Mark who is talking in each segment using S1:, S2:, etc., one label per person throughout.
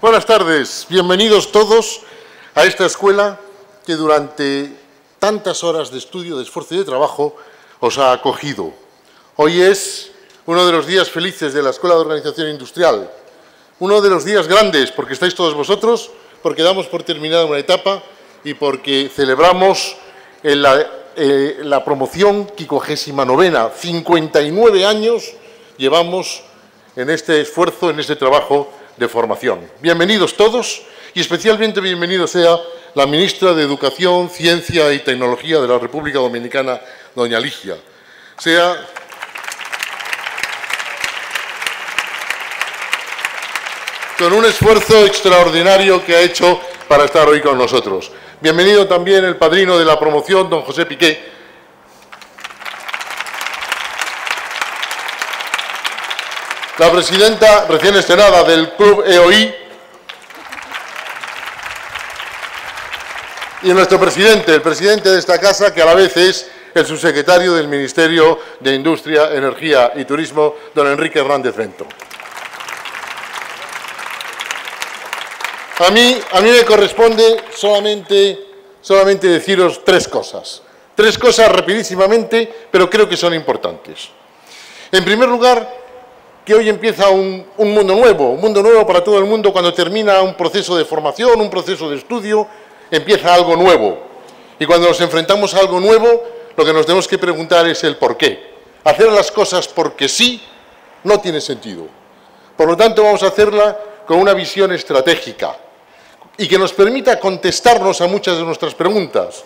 S1: Buenas tardes, bienvenidos todos a esta escuela que durante tantas horas de estudio, de esfuerzo y de trabajo os ha acogido. Hoy es uno de los días felices de la Escuela de Organización Industrial, uno de los días grandes porque estáis todos vosotros, porque damos por terminada una etapa y porque celebramos la, eh, la promoción 59, 59 años llevamos en este esfuerzo, en este trabajo de formación. Bienvenidos todos y especialmente bienvenido sea la ministra de Educación, Ciencia y Tecnología de la República Dominicana, doña Ligia. Sea con un esfuerzo extraordinario que ha hecho para estar hoy con nosotros. Bienvenido también el padrino de la promoción, don José Piqué, la presidenta recién estrenada del Club EOI y nuestro presidente, el presidente de esta casa, que a la vez es el subsecretario del Ministerio de Industria, Energía y Turismo, don Enrique Hernández Vento. A mí, a mí me corresponde solamente, solamente deciros tres cosas. Tres cosas rapidísimamente, pero creo que son importantes. En primer lugar, que hoy empieza un, mundo nuevo, un mundo nuevo para todo el mundo cuando termina un proceso de formación, un proceso de estudio, empieza algo nuevo. Y cuando nos enfrentamos a algo nuevo, lo que nos tenemos que preguntar es el por qué. Hacer las cosas porque sí no tiene sentido. Por lo tanto, vamos a hacerla con una visión estratégica y que nos permita contestarnos a muchas de nuestras preguntas.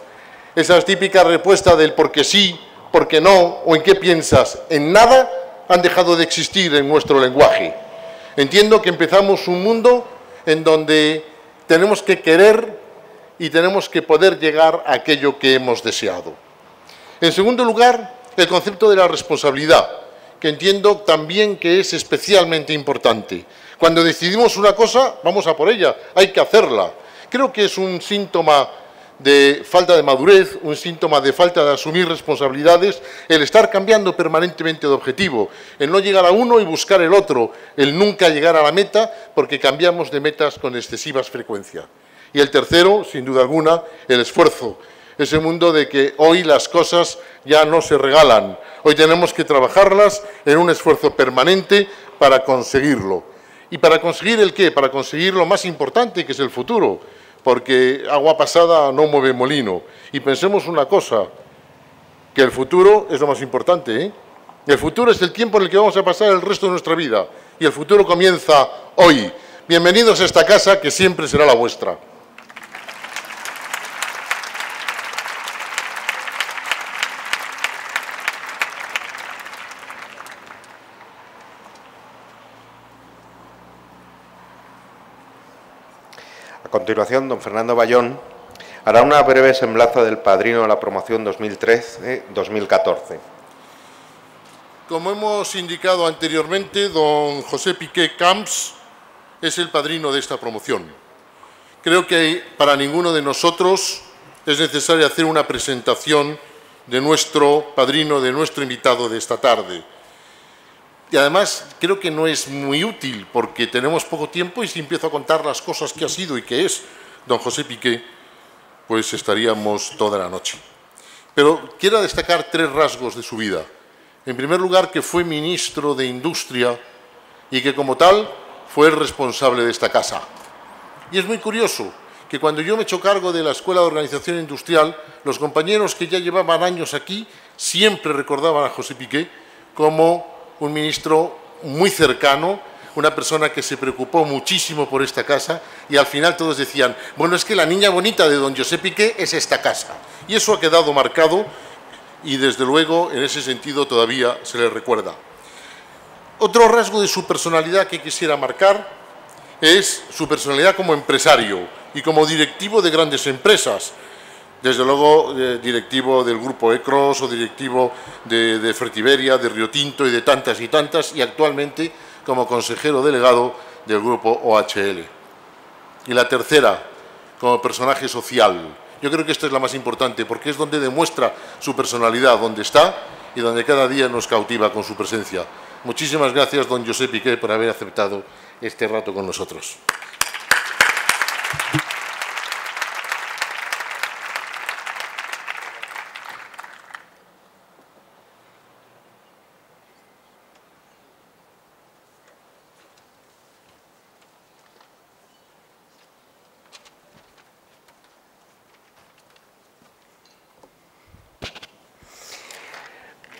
S1: Esa típica respuesta del por qué sí, por qué no, o en qué piensas, en nada, han dejado de existir en nuestro lenguaje. Entiendo que empezamos un mundo en donde tenemos que querer y tenemos que poder llegar a aquello que hemos deseado. En segundo lugar, el concepto de la responsabilidad, que entiendo también que es especialmente importante. Cuando decidimos una cosa, vamos a por ella, hay que hacerla. Creo que es un síntoma de falta de madurez, un síntoma de falta de asumir responsabilidades, el estar cambiando permanentemente de objetivo, el no llegar a uno y buscar el otro, el nunca llegar a la meta porque cambiamos de metas con excesivas frecuencias. Y el tercero, sin duda alguna, el esfuerzo. Ese mundo de que hoy las cosas ya no se regalan, hoy tenemos que trabajarlas en un esfuerzo permanente para conseguirlo. ¿Y para conseguir el qué? Para conseguir lo más importante, que es el futuro porque agua pasada no mueve molino. Y pensemos una cosa, que el futuro es lo más importante. ¿eh? El futuro es el tiempo en el que vamos a pasar el resto de nuestra vida. Y el futuro comienza hoy. Bienvenidos a esta casa que siempre será la vuestra.
S2: A continuación, don Fernando Bayón hará una breve semblanza del padrino de la promoción 2013-2014.
S1: Como hemos indicado anteriormente, don José Piqué Camps es el padrino de esta promoción. Creo que para ninguno de nosotros es necesario hacer una presentación de nuestro padrino, de nuestro invitado de esta tarde. Y además creo que no es muy útil porque tenemos poco tiempo y si empiezo a contar las cosas que ha sido y que es don José Piqué, pues estaríamos toda la noche. Pero quiero destacar tres rasgos de su vida. En primer lugar, que fue ministro de Industria y que como tal fue el responsable de esta casa. Y es muy curioso que cuando yo me he hecho cargo de la Escuela de Organización Industrial, los compañeros que ya llevaban años aquí siempre recordaban a José Piqué como un ministro muy cercano, una persona que se preocupó muchísimo por esta casa y al final todos decían, bueno, es que la niña bonita de don José Piqué es esta casa. Y eso ha quedado marcado y desde luego en ese sentido todavía se le recuerda. Otro rasgo de su personalidad que quisiera marcar es su personalidad como empresario y como directivo de grandes empresas desde luego eh, directivo del grupo ECROS o directivo de, de, Fertiberia, de Río Tinto y de tantas y tantas, y actualmente como consejero delegado del grupo OHL. Y la tercera, como personaje social. Yo creo que esta es la más importante porque es donde demuestra su personalidad, donde está y donde cada día nos cautiva con su presencia. Muchísimas gracias, don José Piqué, por haber aceptado este rato con nosotros.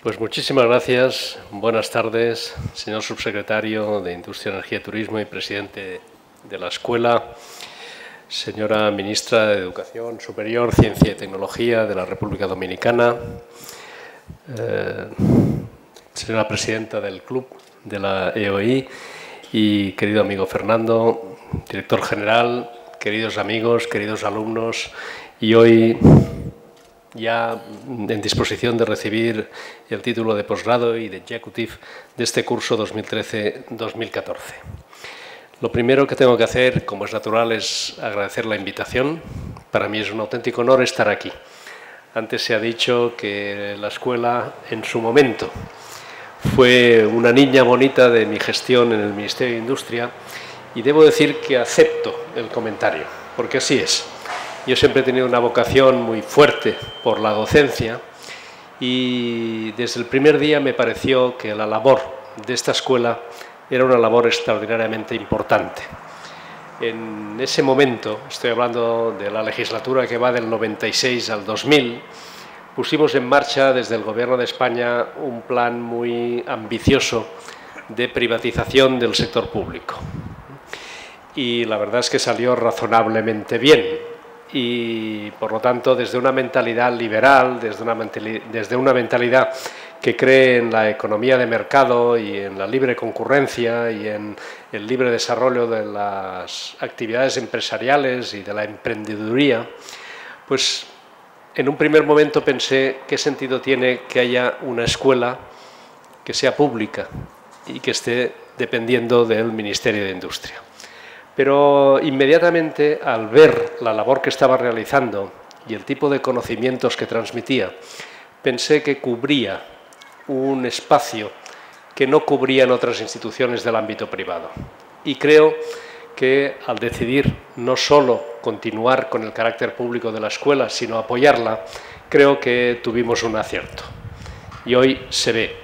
S3: Pues muchísimas gracias. Buenas tardes, señor subsecretario de Industria, Energía y Turismo y presidente de la Escuela, señora ministra de Educación Superior, Ciencia y Tecnología de la República Dominicana, eh, señora presidenta del club de la EOI y querido amigo Fernando, director general, queridos amigos, queridos alumnos y hoy ya en disposición de recibir el título de posgrado y de executive de este curso 2013-2014. Lo primero que tengo que hacer, como es natural, es agradecer la invitación. Para mí es un auténtico honor estar aquí. Antes se ha dicho que la escuela, en su momento, fue una niña bonita de mi gestión en el Ministerio de Industria y debo decir que acepto el comentario, porque así es. Yo siempre he tenido una vocación muy fuerte por la docencia y desde el primer día me pareció que la labor de esta escuela era una labor extraordinariamente importante. En ese momento, estoy hablando de la legislatura que va del 96 al 2000, pusimos en marcha desde el Gobierno de España un plan muy ambicioso de privatización del sector público. Y la verdad es que salió razonablemente bien y por lo tanto desde una mentalidad liberal, desde una, mentalidad que cree en la economía de mercado y en la libre concurrencia y en el libre desarrollo de las actividades empresariales y de la emprendeduría, pues en un primer momento pensé qué sentido tiene que haya una escuela que sea pública y que esté dependiendo del Ministerio de Industria. Pero inmediatamente al ver la labor que estaba realizando y el tipo de conocimientos que transmitía, pensé que cubría un espacio que no cubrían otras instituciones del ámbito privado. Y creo que al decidir no solo continuar con el carácter público de la escuela, sino apoyarla, creo que tuvimos un acierto. Y hoy se ve.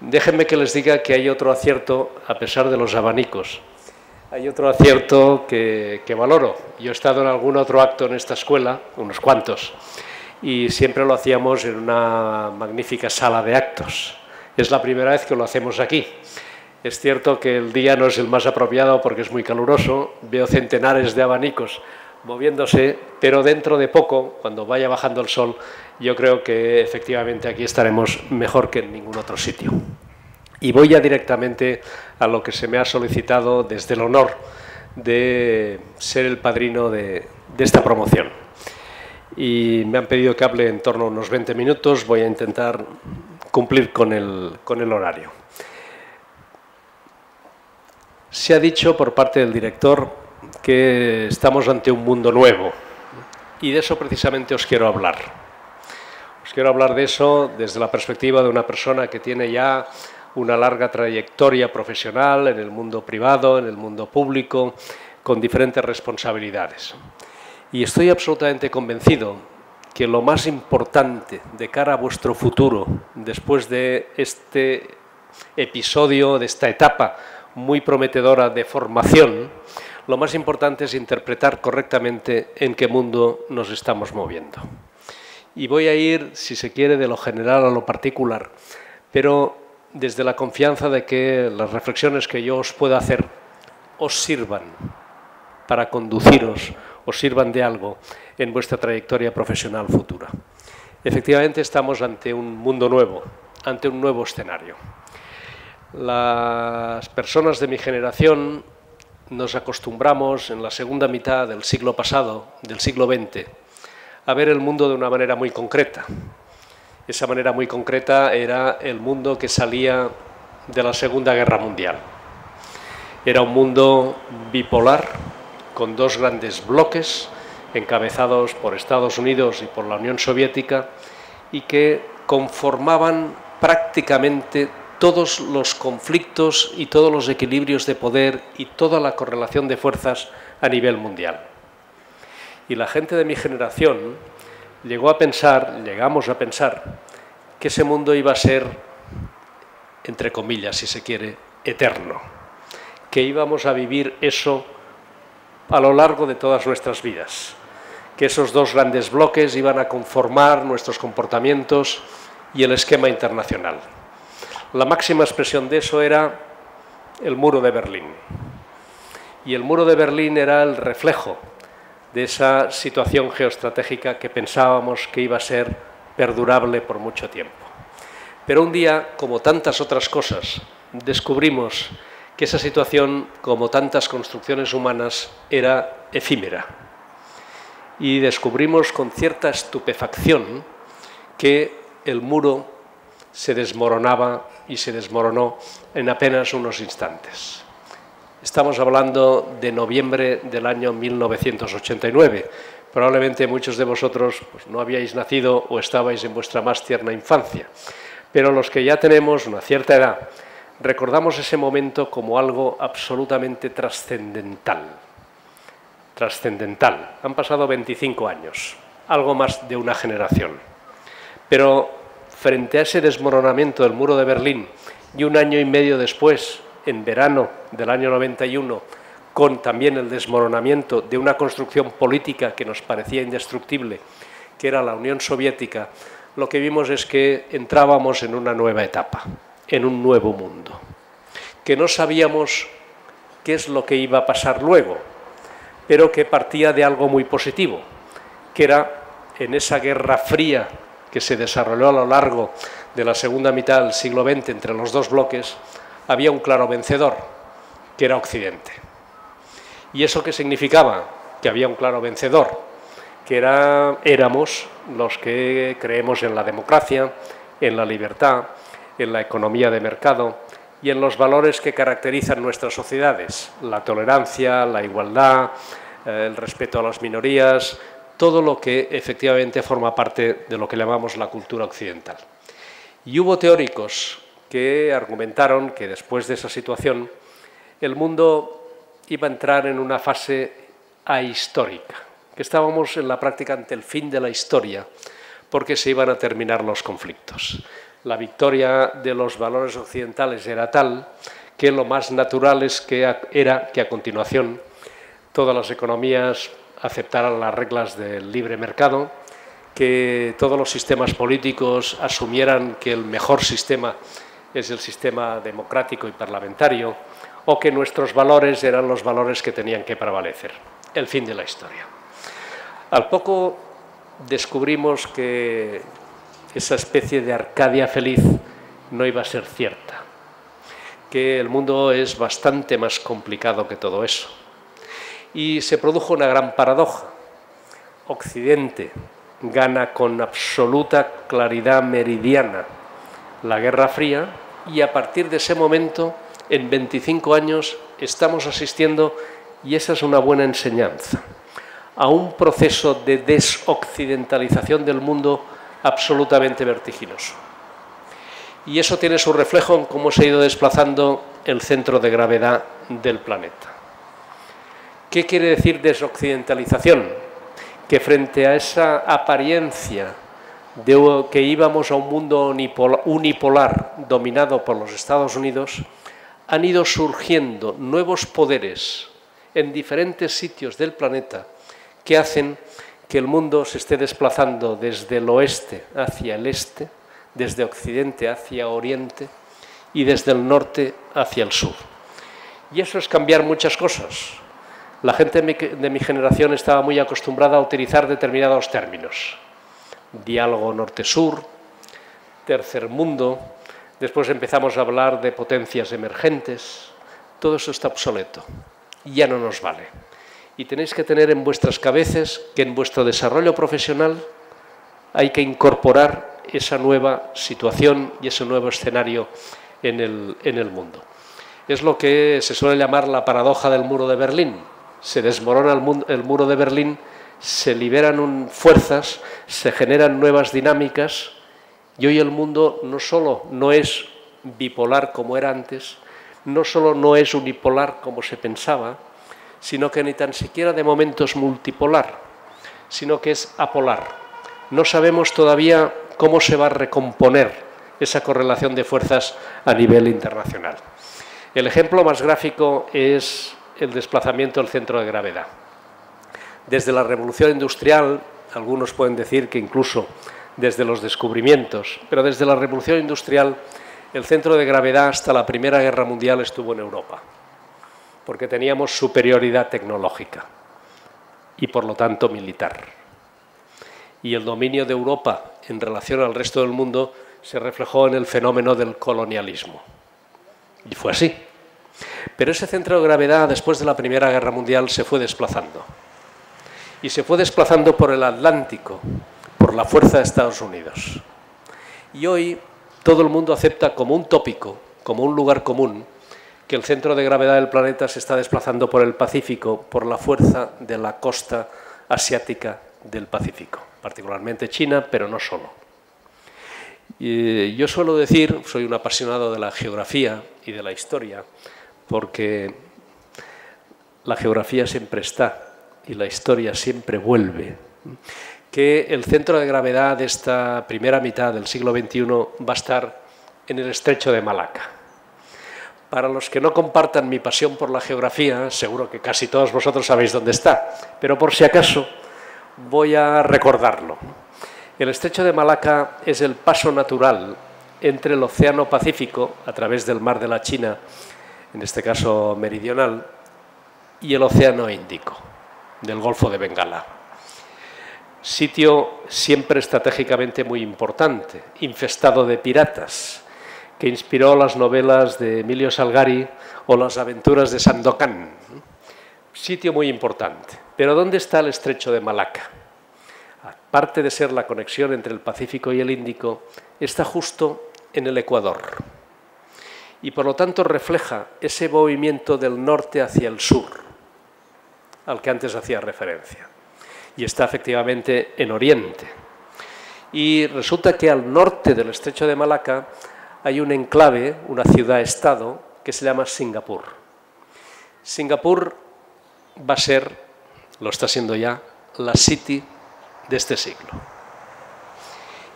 S3: Déjenme que les diga que hay otro acierto a pesar de los abanicos hay otro acierto que, valoro. Yo he estado en algún otro acto en esta escuela, unos cuantos, y siempre lo hacíamos en una magnífica sala de actos. Es la primera vez que lo hacemos aquí. Es cierto que el día no es el más apropiado porque es muy caluroso, veo centenares de abanicos moviéndose, pero dentro de poco, cuando vaya bajando el sol, yo creo que efectivamente aquí estaremos mejor que en ningún otro sitio. Y voy ya directamente a lo que se me ha solicitado desde el honor de ser el padrino de, esta promoción. Y me han pedido que hable en torno a unos 20 minutos, voy a intentar cumplir con el, con el horario. Se ha dicho por parte del director que estamos ante un mundo nuevo y de eso precisamente os quiero hablar. Os quiero hablar de eso desde la perspectiva de una persona que tiene ya una larga trayectoria profesional en el mundo privado, en el mundo público, con diferentes responsabilidades. Y estoy absolutamente convencido que lo más importante de cara a vuestro futuro, después de este episodio, de esta etapa muy prometedora de formación, lo más importante es interpretar correctamente en qué mundo nos estamos moviendo. Y voy a ir, si se quiere, de lo general a lo particular, pero desde la confianza de que las reflexiones que yo os pueda hacer os sirvan para conduciros, os sirvan de algo en vuestra trayectoria profesional futura. Efectivamente estamos ante un mundo nuevo, ante un nuevo escenario. Las personas de mi generación nos acostumbramos en la segunda mitad del siglo pasado, del siglo XX, a ver el mundo de una manera muy concreta, esa manera muy concreta era el mundo que salía de la Segunda Guerra Mundial. Era un mundo bipolar, con dos grandes bloques, encabezados por Estados Unidos y por la Unión Soviética, y que conformaban prácticamente todos los conflictos y todos los equilibrios de poder y toda la correlación de fuerzas a nivel mundial. Y la gente de mi generación, llegó a pensar, llegamos a pensar, que ese mundo iba a ser, entre comillas, si se quiere, eterno, que íbamos a vivir eso a lo largo de todas nuestras vidas, que esos dos grandes bloques iban a conformar nuestros comportamientos y el esquema internacional. La máxima expresión de eso era el muro de Berlín. Y el muro de Berlín era el reflejo de esa situación geoestratégica que pensábamos que iba a ser perdurable por mucho tiempo. Pero un día, como tantas otras cosas, descubrimos que esa situación, como tantas construcciones humanas, era efímera. Y descubrimos con cierta estupefacción que el muro se desmoronaba y se desmoronó en apenas unos instantes. Estamos hablando de noviembre del año 1989. Probablemente muchos de vosotros pues, no habíais nacido o estabais en vuestra más tierna infancia, pero los que ya tenemos una cierta edad recordamos ese momento como algo absolutamente trascendental. Trascendental. Han pasado 25 años, algo más de una generación. Pero frente a ese desmoronamiento del muro de Berlín y un año y medio después, en verano del año 91, con también el desmoronamiento de una construcción política que nos parecía indestructible, que era la Unión Soviética, lo que vimos es que entrábamos en una nueva etapa en un nuevo mundo, que no sabíamos qué es lo que iba a pasar luego, pero que partía de algo muy positivo, que era en esa guerra fría que se desarrolló a lo largo de la segunda mitad del siglo XX entre los dos bloques, había un claro vencedor, que era Occidente. ¿Y eso qué significaba? Que había un claro vencedor, que era, éramos los que creemos en la democracia, en la libertad, en la economía de mercado y en los valores que caracterizan nuestras sociedades, la tolerancia, la igualdad, eh, el respeto a las minorías, todo lo que efectivamente forma parte de lo que llamamos la cultura occidental. Y hubo teóricos que argumentaron que después de esa situación el mundo iba a entrar en una fase ahistórica, que estábamos en la práctica ante el fin de la historia, porque se iban a terminar los conflictos. La victoria de los valores occidentales era tal que lo más natural es que era que a continuación todas las economías aceptaran las reglas del libre mercado, que todos los sistemas políticos asumieran que el mejor sistema es el sistema democrático y parlamentario, o que nuestros valores eran los valores que tenían que prevalecer. El fin de la historia. Al poco descubrimos que esa especie de Arcadia feliz no iba a ser cierta, que el mundo es bastante más complicado que todo eso. Y se produjo una gran paradoja. Occidente gana con absoluta claridad meridiana la Guerra Fría y a partir de ese momento, en 25 años, estamos asistiendo, y esa es una buena enseñanza, a un proceso de desoccidentalización del mundo absolutamente vertiginoso. Y eso tiene su reflejo en cómo se ha ido desplazando el centro de gravedad del planeta. ¿Qué quiere decir desoccidentalización? Que frente a esa apariencia de que íbamos a un mundo unipolar dominado por los Estados Unidos, han ido surgiendo nuevos poderes en diferentes sitios del planeta que hacen que el mundo se esté desplazando desde el oeste hacia el este, desde occidente hacia oriente y desde el norte hacia el sur. Y eso es cambiar muchas cosas. La gente de mi generación estaba muy acostumbrada a utilizar determinados términos. Diálogo norte-sur, tercer mundo, después empezamos a hablar de potencias emergentes. Todo eso está obsoleto, ya no nos vale y tenéis que tener en vuestras cabezas que en vuestro desarrollo profesional hay que incorporar esa nueva situación y ese nuevo escenario en el, en el mundo. Es lo que se suele llamar la paradoja del muro de Berlín. Se desmorona el, el muro de Berlín, se liberan fuerzas, se generan nuevas dinámicas y hoy el mundo no solo no es bipolar como era antes, no solo no es unipolar como se pensaba, sino que ni tan siquiera de momento es multipolar, sino que es apolar. No sabemos todavía cómo se va a recomponer esa correlación de fuerzas a nivel internacional. El ejemplo más gráfico es el desplazamiento del centro de gravedad. Desde la revolución industrial, algunos pueden decir que incluso desde los descubrimientos, pero desde la revolución industrial el centro de gravedad hasta la Primera Guerra Mundial estuvo en Europa, porque teníamos superioridad tecnológica y por lo tanto militar. Y el dominio de Europa en relación al resto del mundo se reflejó en el fenómeno del colonialismo. Y fue así. Pero ese centro de gravedad después de la Primera Guerra Mundial se fue desplazando. Y se fue desplazando por el Atlántico, por la fuerza de Estados Unidos. Y hoy todo el mundo acepta como un tópico, como un lugar común, que el centro de gravedad del planeta se está desplazando por el Pacífico por la fuerza de la costa asiática del Pacífico, particularmente China, pero no solo. Y yo suelo decir, soy un apasionado de la geografía y de la historia, porque la geografía siempre está y la historia siempre vuelve que el centro de gravedad de esta primera mitad del siglo XXI va a estar en el estrecho de Malaca. Para los que no compartan mi pasión por la geografía, seguro que casi todos vosotros sabéis dónde está, pero por si acaso voy a recordarlo. El estrecho de Malaca es el paso natural entre el Océano Pacífico, a través del Mar de la China, en este caso meridional, y el Océano Índico, del Golfo de Bengala sitio siempre estratégicamente muy importante, infestado de piratas, que inspiró las novelas de Emilio Salgari o las aventuras de Sandokan. Sitio muy importante. Pero ¿dónde está el estrecho de Malaca? Aparte de ser la conexión entre el Pacífico y el Índico, está justo en el Ecuador. Y por lo tanto refleja ese movimiento del norte hacia el sur, al que antes hacía referencia y está efectivamente en Oriente. Y resulta que al norte del estrecho de Malaca hay un enclave, una ciudad-estado, que se llama Singapur. Singapur va a ser, lo está siendo ya, la city de este siglo.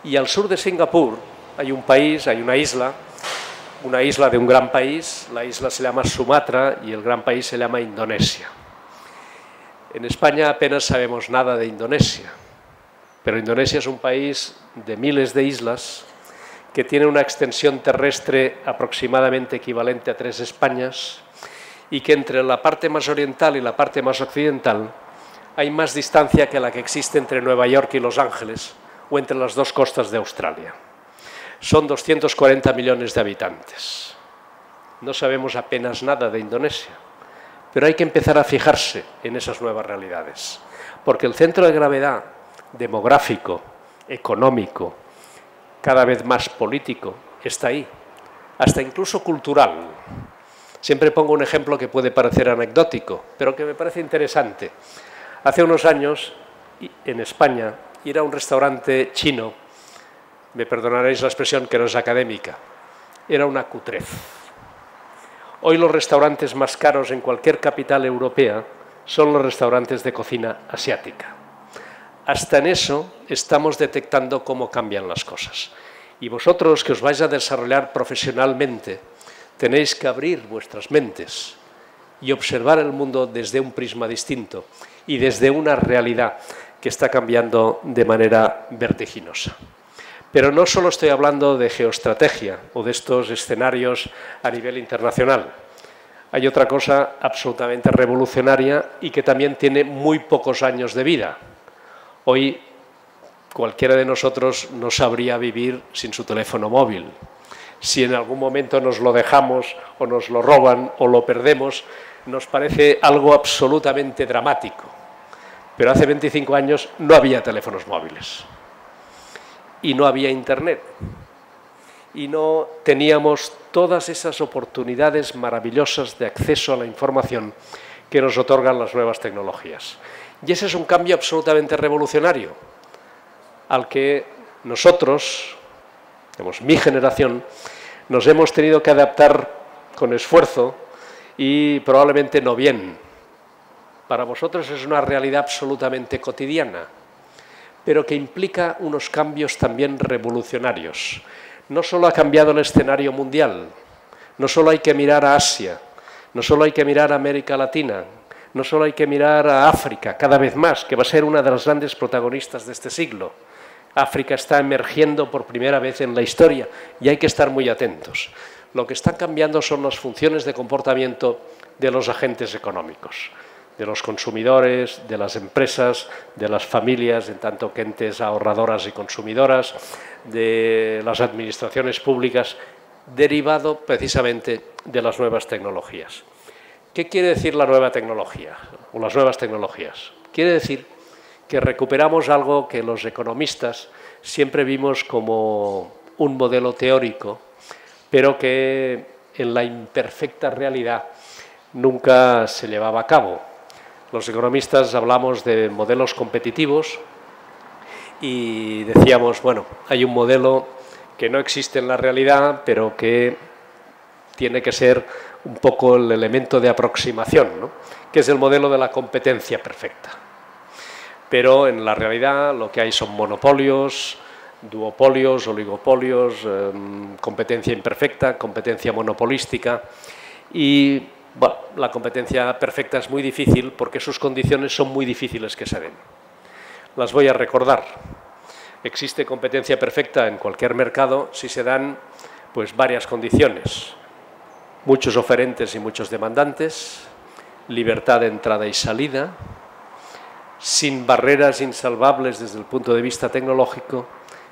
S3: Y al sur de Singapur hay un país, hay una isla, una isla de un gran país, la isla se llama Sumatra y el gran país se llama Indonesia. En España apenas sabemos nada de Indonesia, pero Indonesia es un país de miles de islas que tiene una extensión terrestre aproximadamente equivalente a tres Españas y que entre la parte más oriental y la parte más occidental hay más distancia que la que existe entre Nueva York y Los Ángeles o entre las dos costas de Australia. Son 240 millones de habitantes. No sabemos apenas nada de Indonesia pero hay que empezar a fijarse en esas nuevas realidades, porque el centro de gravedad demográfico, económico, cada vez más político, está ahí, hasta incluso cultural. Siempre pongo un ejemplo que puede parecer anecdótico, pero que me parece interesante. Hace unos años, en España, ir a un restaurante chino, me perdonaréis la expresión que no es académica, era una cutrez Hoy los restaurantes más caros en cualquier capital europea son los restaurantes de cocina asiática. Hasta en eso estamos detectando cómo cambian las cosas. Y vosotros que os vais a desarrollar profesionalmente, tenéis que abrir vuestras mentes y observar el mundo desde un prisma distinto y desde una realidad que está cambiando de manera vertiginosa. Pero no solo estoy hablando de geoestrategia o de estos escenarios a nivel internacional. Hay otra cosa absolutamente revolucionaria y que también tiene muy pocos años de vida. Hoy cualquiera de nosotros no sabría vivir sin su teléfono móvil. Si en algún momento nos lo dejamos o nos lo roban o lo perdemos, nos parece algo absolutamente dramático. Pero hace 25 años no había teléfonos móviles y no había Internet. Y no teníamos todas esas oportunidades maravillosas de acceso a la información que nos otorgan las nuevas tecnologías. Y ese es un cambio absolutamente revolucionario al que nosotros, digamos, mi generación, nos hemos tenido que adaptar con esfuerzo y probablemente no bien. Para vosotros es una realidad absolutamente cotidiana pero que implica unos cambios también revolucionarios. No solo ha cambiado el escenario mundial, no solo hay que mirar a Asia, no solo hay que mirar a América Latina, no solo hay que mirar a África cada vez más, que va a ser una de las grandes protagonistas de este siglo, África está emergiendo por primera vez en la historia y hay que estar muy atentos. Lo que están cambiando son las funciones de comportamiento de los agentes económicos, de los consumidores, de las empresas, de las familias, en tanto que entes ahorradoras y consumidoras, de las administraciones públicas, derivado precisamente de las nuevas tecnologías. ¿Qué quiere decir la nueva tecnología o las nuevas tecnologías? Quiere decir que recuperamos algo que los economistas siempre vimos como un modelo teórico, pero que en la imperfecta realidad nunca se llevaba a cabo. Los economistas hablamos de modelos competitivos y decíamos, bueno, hay un modelo que no existe en la realidad, pero que tiene que ser un poco el elemento de aproximación, ¿no? que es el modelo de la competencia perfecta. Pero en la realidad lo que hay son monopolios, duopolios, oligopolios, em, competencia imperfecta, competencia monopolística y la competencia perfecta es muy difícil porque sus condiciones son muy difíciles que se den. Las voy a recordar. Existe competencia perfecta en cualquier mercado si se dan pues varias condiciones muchos oferentes y muchos demandantes, libertad de entrada y salida, sin barreras insalvables desde el punto de vista tecnológico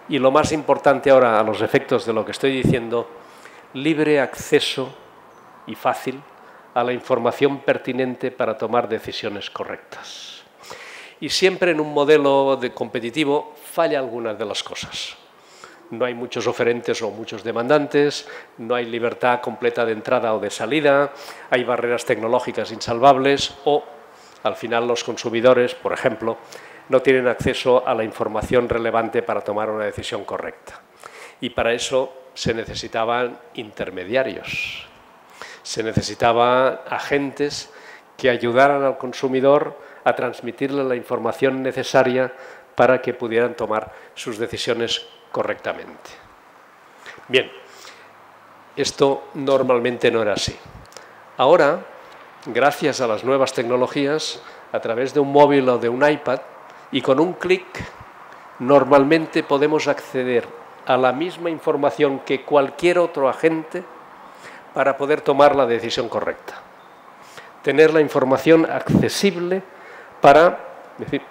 S3: y lo más importante ahora a los efectos de lo que estoy diciendo, libre acceso y fácil a la información pertinente para tomar decisiones correctas. Y siempre en un modelo de competitivo falla algunas de las cosas no hay muchos oferentes o muchos demandantes, no hay libertad completa de entrada o de salida, hay barreras tecnológicas insalvables o, al final, los consumidores, por ejemplo, no tienen acceso a la información relevante para tomar una decisión correcta. Y para eso se necesitaban intermediarios, se necesitaban agentes que ayudaran al consumidor a transmitirle la información necesaria para que pudieran tomar sus decisiones correctamente. Bien, esto normalmente no era así. Ahora, gracias a las nuevas tecnologías, a través de un móvil o de un iPad, y con un clic, normalmente podemos acceder a la misma información que cualquier otro agente para poder tomar la decisión correcta. Tener la información accesible para decir,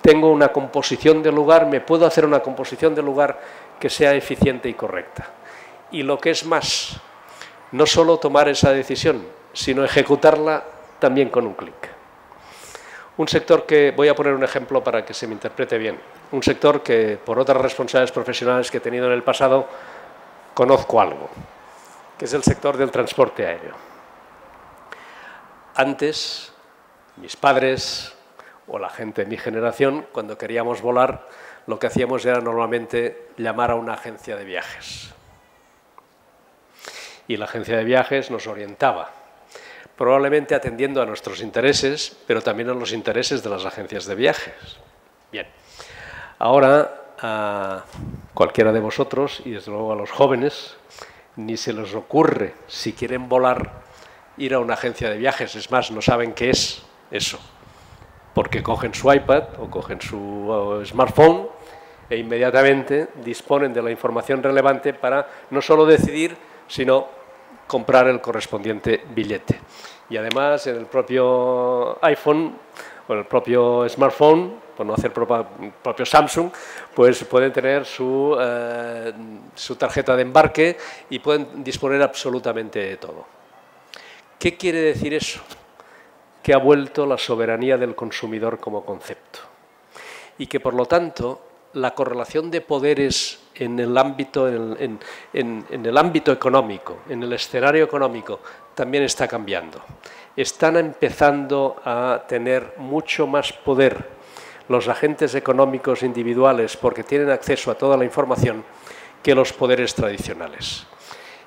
S3: tengo una composición de lugar, me puedo hacer una composición de lugar que sea eficiente y correcta. Y lo que es más, no solo tomar esa decisión, sino ejecutarla también con un clic. Un sector que, voy a poner un ejemplo para que se me interprete bien, un sector que por otras responsabilidades profesionales que he tenido en el pasado, conozco algo, que es el sector del transporte aéreo. Antes, mis padres, o la gente de mi generación, cuando queríamos volar, lo que hacíamos era normalmente llamar a una agencia de viajes. Y la agencia de viajes nos orientaba, probablemente atendiendo a nuestros intereses, pero también a los intereses de las agencias de viajes. Bien, ahora a cualquiera de vosotros, y desde luego a los jóvenes, ni se les ocurre, si quieren volar, ir a una agencia de viajes. Es más, no saben qué es eso porque cogen su iPad o cogen su smartphone e inmediatamente disponen de la información relevante para no solo decidir, sino comprar el correspondiente billete. Y además en el propio iPhone o en el propio smartphone, por no hacer propio, Samsung, pues pueden tener su, eh, su tarjeta de embarque y pueden disponer absolutamente de todo. ¿Qué quiere decir eso? que ha vuelto la soberanía del consumidor como concepto y que por lo tanto la correlación de poderes en el ámbito, en, el ámbito económico, en el escenario económico, también está cambiando. Están empezando a tener mucho más poder los agentes económicos individuales porque tienen acceso a toda la información que los poderes tradicionales.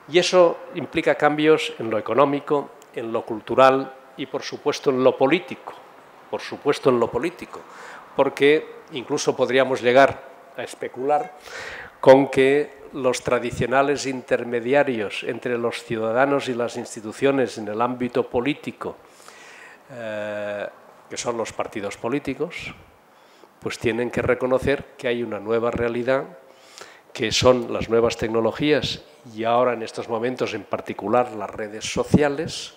S3: Y eso implica cambios en lo económico, en lo cultural, y por supuesto en lo político, por supuesto en lo político, porque incluso podríamos llegar a especular con que los tradicionales intermediarios entre los ciudadanos y las instituciones en el ámbito político, eh, que son los partidos políticos, pues tienen que reconocer que hay una nueva realidad, que son las nuevas tecnologías y ahora en estos momentos en particular las redes sociales,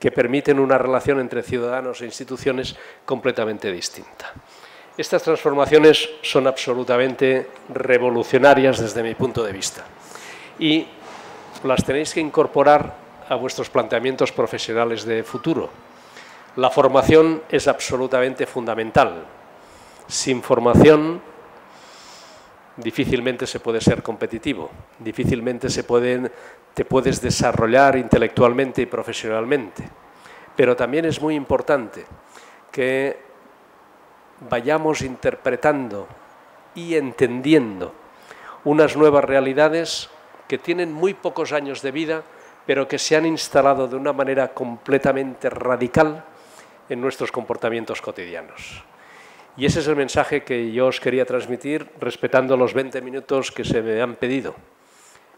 S3: que permiten una relación entre ciudadanos e instituciones completamente distinta. Estas transformaciones son absolutamente revolucionarias desde mi punto de vista y las tenéis que incorporar a vuestros planteamientos profesionales de futuro. La formación es absolutamente fundamental. Sin formación difícilmente se puede ser competitivo, difícilmente se pueden, te puedes desarrollar intelectualmente y profesionalmente. Pero también es muy importante que vayamos interpretando y entendiendo unas nuevas realidades que tienen muy pocos años de vida, pero que se han instalado de una manera completamente radical en nuestros comportamientos cotidianos. Y ese es el mensaje que yo os quería transmitir respetando los 20 minutos que se me han pedido.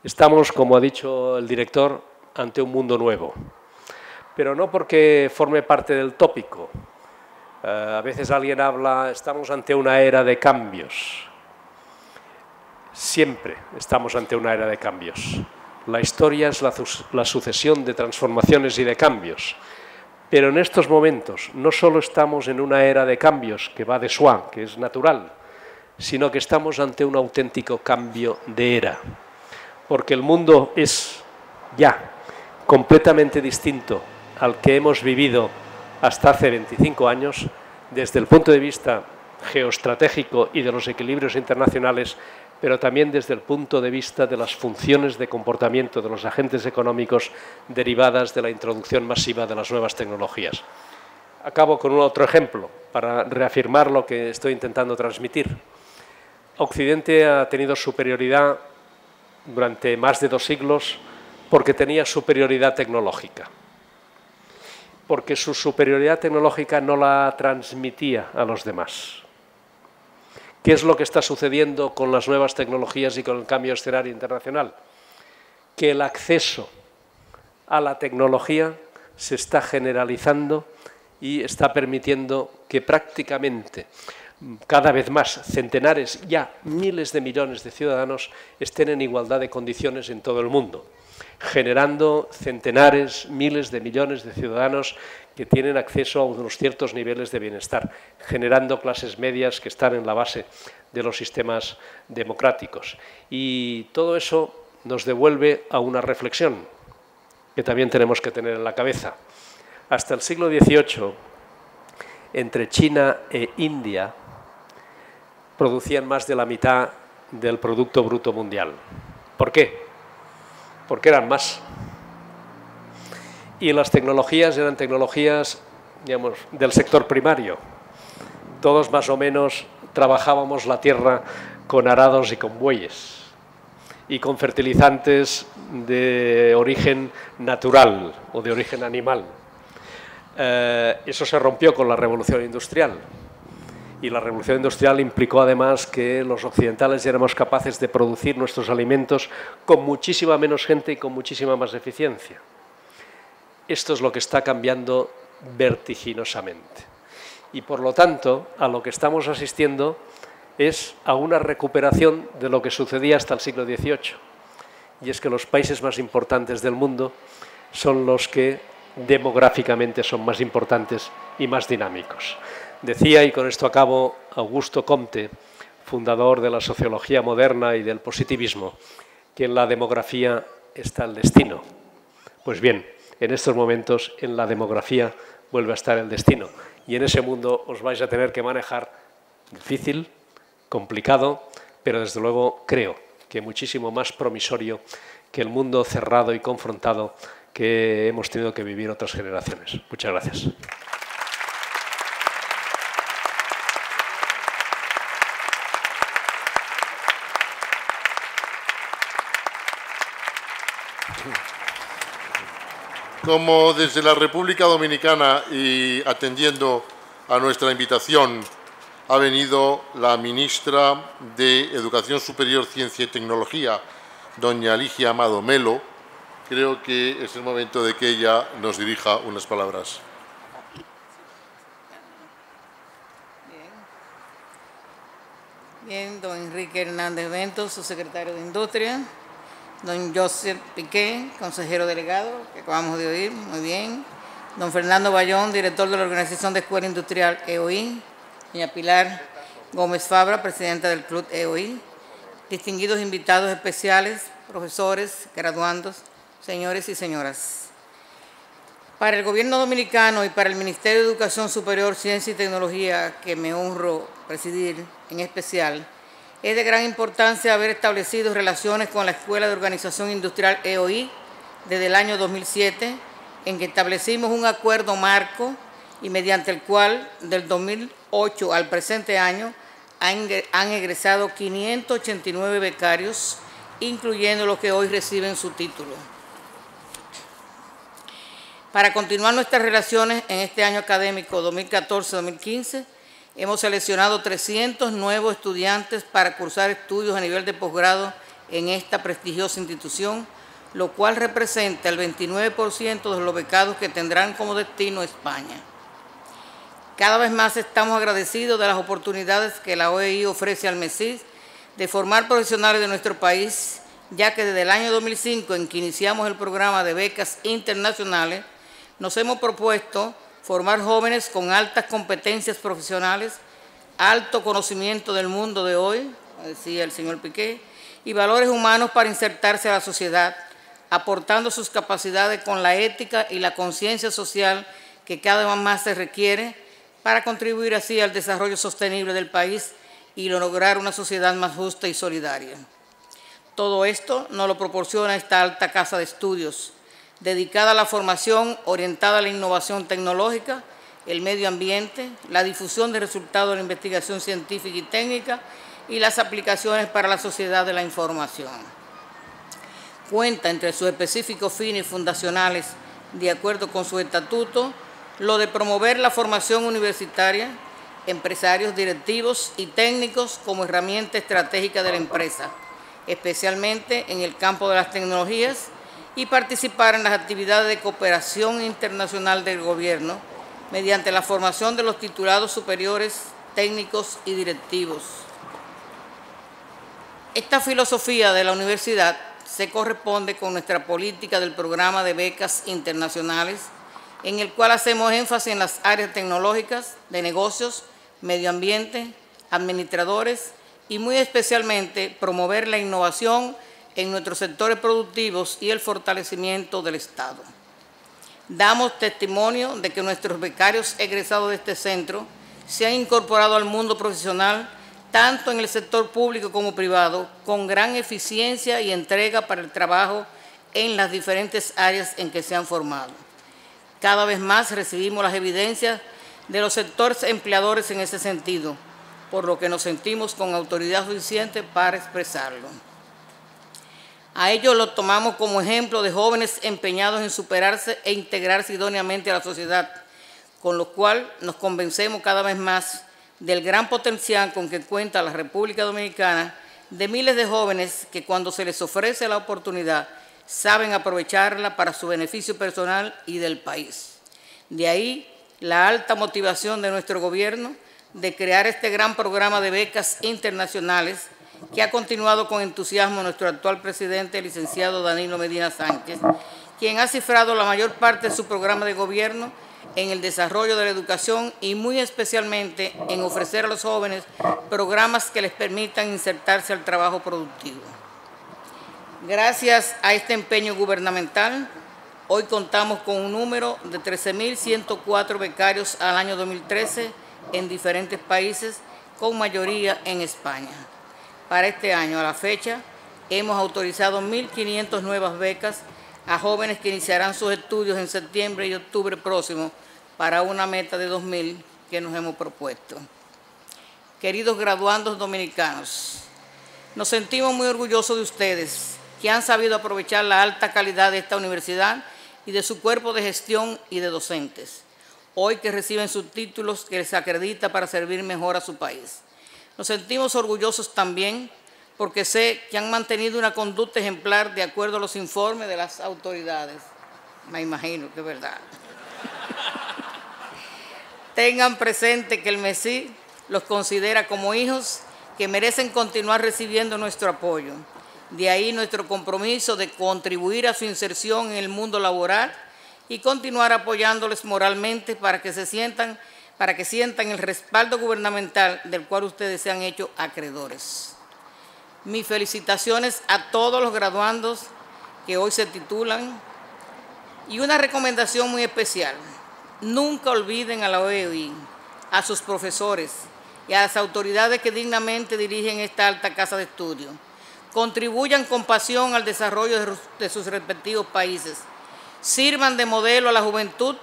S3: Estamos, como ha dicho el director, ante un mundo nuevo, pero no porque forme parte del tópico. Eh, a veces alguien habla, estamos ante una era de cambios. Siempre estamos ante una era de cambios. La historia es la, la sucesión de transformaciones y de cambios. Pero en estos momentos no solo estamos en una era de cambios que va de soi, que es natural, sino que estamos ante un auténtico cambio de era. Porque el mundo es ya completamente distinto al que hemos vivido hasta hace 25 años, desde el punto de vista geoestratégico y de los equilibrios internacionales, pero también desde el punto de vista de las funciones de comportamiento de los agentes económicos derivadas de la introducción masiva de las nuevas tecnologías. Acabo con un otro ejemplo para reafirmar lo que estoy intentando transmitir. Occidente ha tenido superioridad durante más de dos siglos porque tenía superioridad tecnológica, porque su superioridad tecnológica no la transmitía a los demás. ¿Qué es lo que está sucediendo con las nuevas tecnologías y con el cambio escenario internacional? Que el acceso a la tecnología se está generalizando y está permitiendo que prácticamente cada vez más centenares, ya miles de millones de ciudadanos estén en igualdad de condiciones en todo el mundo generando centenares, miles de millones de ciudadanos que tienen acceso a unos ciertos niveles de bienestar, generando clases medias que están en la base de los sistemas democráticos. Y todo eso nos devuelve a una reflexión que también tenemos que tener en la cabeza. Hasta el siglo XVIII, entre China e India, producían más de la mitad del Producto Bruto Mundial. ¿Por qué? porque eran más. Y las tecnologías eran tecnologías, del sector primario. Todos más o menos trabajábamos la tierra con arados y con bueyes y con fertilizantes de origen natural o de origen animal. Eh, eso se rompió con la revolución industrial y la revolución industrial implicó además que los occidentales éramos capaces de producir nuestros alimentos con muchísima menos gente y con muchísima más eficiencia. Esto es lo que está cambiando vertiginosamente. Y por lo tanto, a lo que estamos asistiendo es a una recuperación de lo que sucedía hasta el siglo XVIII. Y es que los países más importantes del mundo son los que demográficamente son más importantes y más dinámicos. Decía, y con esto acabo, Augusto Comte, fundador de la sociología moderna y del positivismo, que en la demografía está el destino. Pues bien, en estos momentos en la demografía vuelve a estar el destino. Y en ese mundo os vais a tener que manejar difícil, complicado, pero desde luego creo que muchísimo más promisorio que el mundo cerrado y confrontado que hemos tenido que vivir otras generaciones. Muchas gracias.
S1: Como desde la República Dominicana y atendiendo a nuestra invitación ha venido la ministra de Educación Superior, Ciencia y Tecnología, doña Ligia Amado Melo, creo que es el momento de que ella nos dirija unas palabras.
S4: Bien, don Enrique Hernández Ventos, su secretario de Industria. Don Joseph Piqué, consejero delegado, que acabamos de oír, muy bien. Don Fernando Bayón, director de la Organización de Escuela Industrial EOI. Doña Pilar Gómez Fabra, presidenta del Club EOI. Distinguidos invitados especiales, profesores, graduandos, señores y señoras. Para el gobierno dominicano y para el Ministerio de Educación Superior, Ciencia y Tecnología, que me honro presidir en especial, es de gran importancia haber establecido relaciones con la Escuela de Organización Industrial EOI desde el año 2007, en que establecimos un acuerdo marco y mediante el cual del 2008 al presente año han egresado 589 becarios, incluyendo los que hoy reciben su título. Para continuar nuestras relaciones en este año académico 2014-2015, hemos seleccionado 300 nuevos estudiantes para cursar estudios a nivel de posgrado en esta prestigiosa institución, lo cual representa el 29% de los becados que tendrán como destino España. Cada vez más estamos agradecidos de las oportunidades que la OEI ofrece al MESIS de formar profesionales de nuestro país, ya que desde el año 2005, en que iniciamos el programa de becas internacionales, nos hemos propuesto formar jóvenes con altas competencias profesionales, alto conocimiento del mundo de hoy, decía el señor Piqué, y valores humanos para insertarse a la sociedad, aportando sus capacidades con la ética y la conciencia social que cada vez más se requiere para contribuir así al desarrollo sostenible del país y lograr una sociedad más justa y solidaria. Todo esto nos lo proporciona esta alta casa de estudios, dedicada a la formación orientada a la innovación tecnológica, el medio ambiente, la difusión de resultados de la investigación científica y técnica y las aplicaciones para la sociedad de la información. Cuenta entre sus específicos fines fundacionales, de acuerdo con su estatuto, lo de promover la formación universitaria, empresarios directivos y técnicos como herramienta estratégica de la empresa, especialmente en el campo de las tecnologías y participar en las actividades de cooperación internacional del gobierno mediante la formación de los titulados superiores, técnicos y directivos. Esta filosofía de la universidad se corresponde con nuestra política del programa de becas internacionales, en el cual hacemos énfasis en las áreas tecnológicas, de negocios, medio ambiente, administradores y muy especialmente promover la innovación en nuestros sectores productivos y el fortalecimiento del Estado. Damos testimonio de que nuestros becarios egresados de este centro se han incorporado al mundo profesional tanto en el sector público como privado, con gran eficiencia y entrega para el trabajo en las diferentes áreas en que se han formado. Cada vez más recibimos las evidencias de los sectores empleadores en ese sentido, por lo que nos sentimos con autoridad suficiente para expresarlo. A ellos lo tomamos como ejemplo de jóvenes empeñados en superarse e integrarse idóneamente a la sociedad, con lo cual nos convencemos cada vez más del gran potencial con que cuenta la República Dominicana de miles de jóvenes que cuando se les ofrece la oportunidad saben aprovecharla para su beneficio personal y del país. De ahí la alta motivación de nuestro gobierno de crear este gran programa de becas internacionales que ha continuado con entusiasmo nuestro actual presidente, el licenciado Danilo Medina Sánchez, quien ha cifrado la mayor parte de su programa de gobierno en el desarrollo de la educación y muy especialmente en ofrecer a los jóvenes programas que les permitan insertarse al trabajo productivo. Gracias a este empeño gubernamental, hoy contamos con un número de 13.104 becarios al año 2013 en diferentes países, con mayoría en España. Para este año, a la fecha, hemos autorizado 1.500 nuevas becas a jóvenes que iniciarán sus estudios en septiembre y octubre próximo para una meta de 2.000 que nos hemos propuesto. Queridos graduandos dominicanos, nos sentimos muy orgullosos de ustedes que han sabido aprovechar la alta calidad de esta universidad y de su cuerpo de gestión y de docentes, hoy que reciben sus títulos que les acredita para servir mejor a su país. Nos sentimos orgullosos también porque sé que han mantenido una conducta ejemplar de acuerdo a los informes de las autoridades. Me imagino que es verdad. Tengan presente que el Mesí los considera como hijos que merecen continuar recibiendo nuestro apoyo. De ahí nuestro compromiso de contribuir a su inserción en el mundo laboral y continuar apoyándoles moralmente para que se sientan, para que sientan el respaldo gubernamental del cual ustedes se han hecho acreedores. Mis felicitaciones a todos los graduandos que hoy se titulan y una recomendación muy especial. Nunca olviden a la OEI, a sus profesores y a las autoridades que dignamente dirigen esta alta casa de estudio. Contribuyan con pasión al desarrollo de sus respectivos países. Sirvan de modelo a la juventud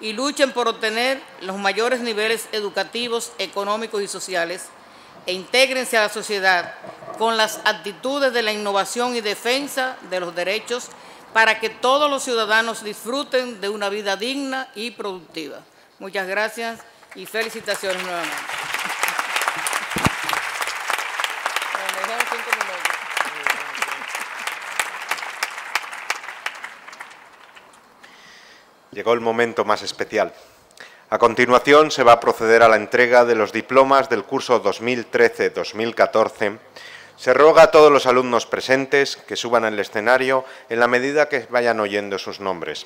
S4: y luchen por obtener los mayores niveles educativos, económicos y sociales e intégrense a la sociedad con las actitudes de la innovación y defensa de los derechos para que todos los ciudadanos disfruten de una vida digna y productiva. Muchas gracias y felicitaciones nuevamente.
S2: Llegó el momento más especial. A continuación se va a proceder a la entrega de los diplomas del curso 2013-2014 se roga a todos los alumnos presentes que suban al escenario en la medida que vayan oyendo sus nombres.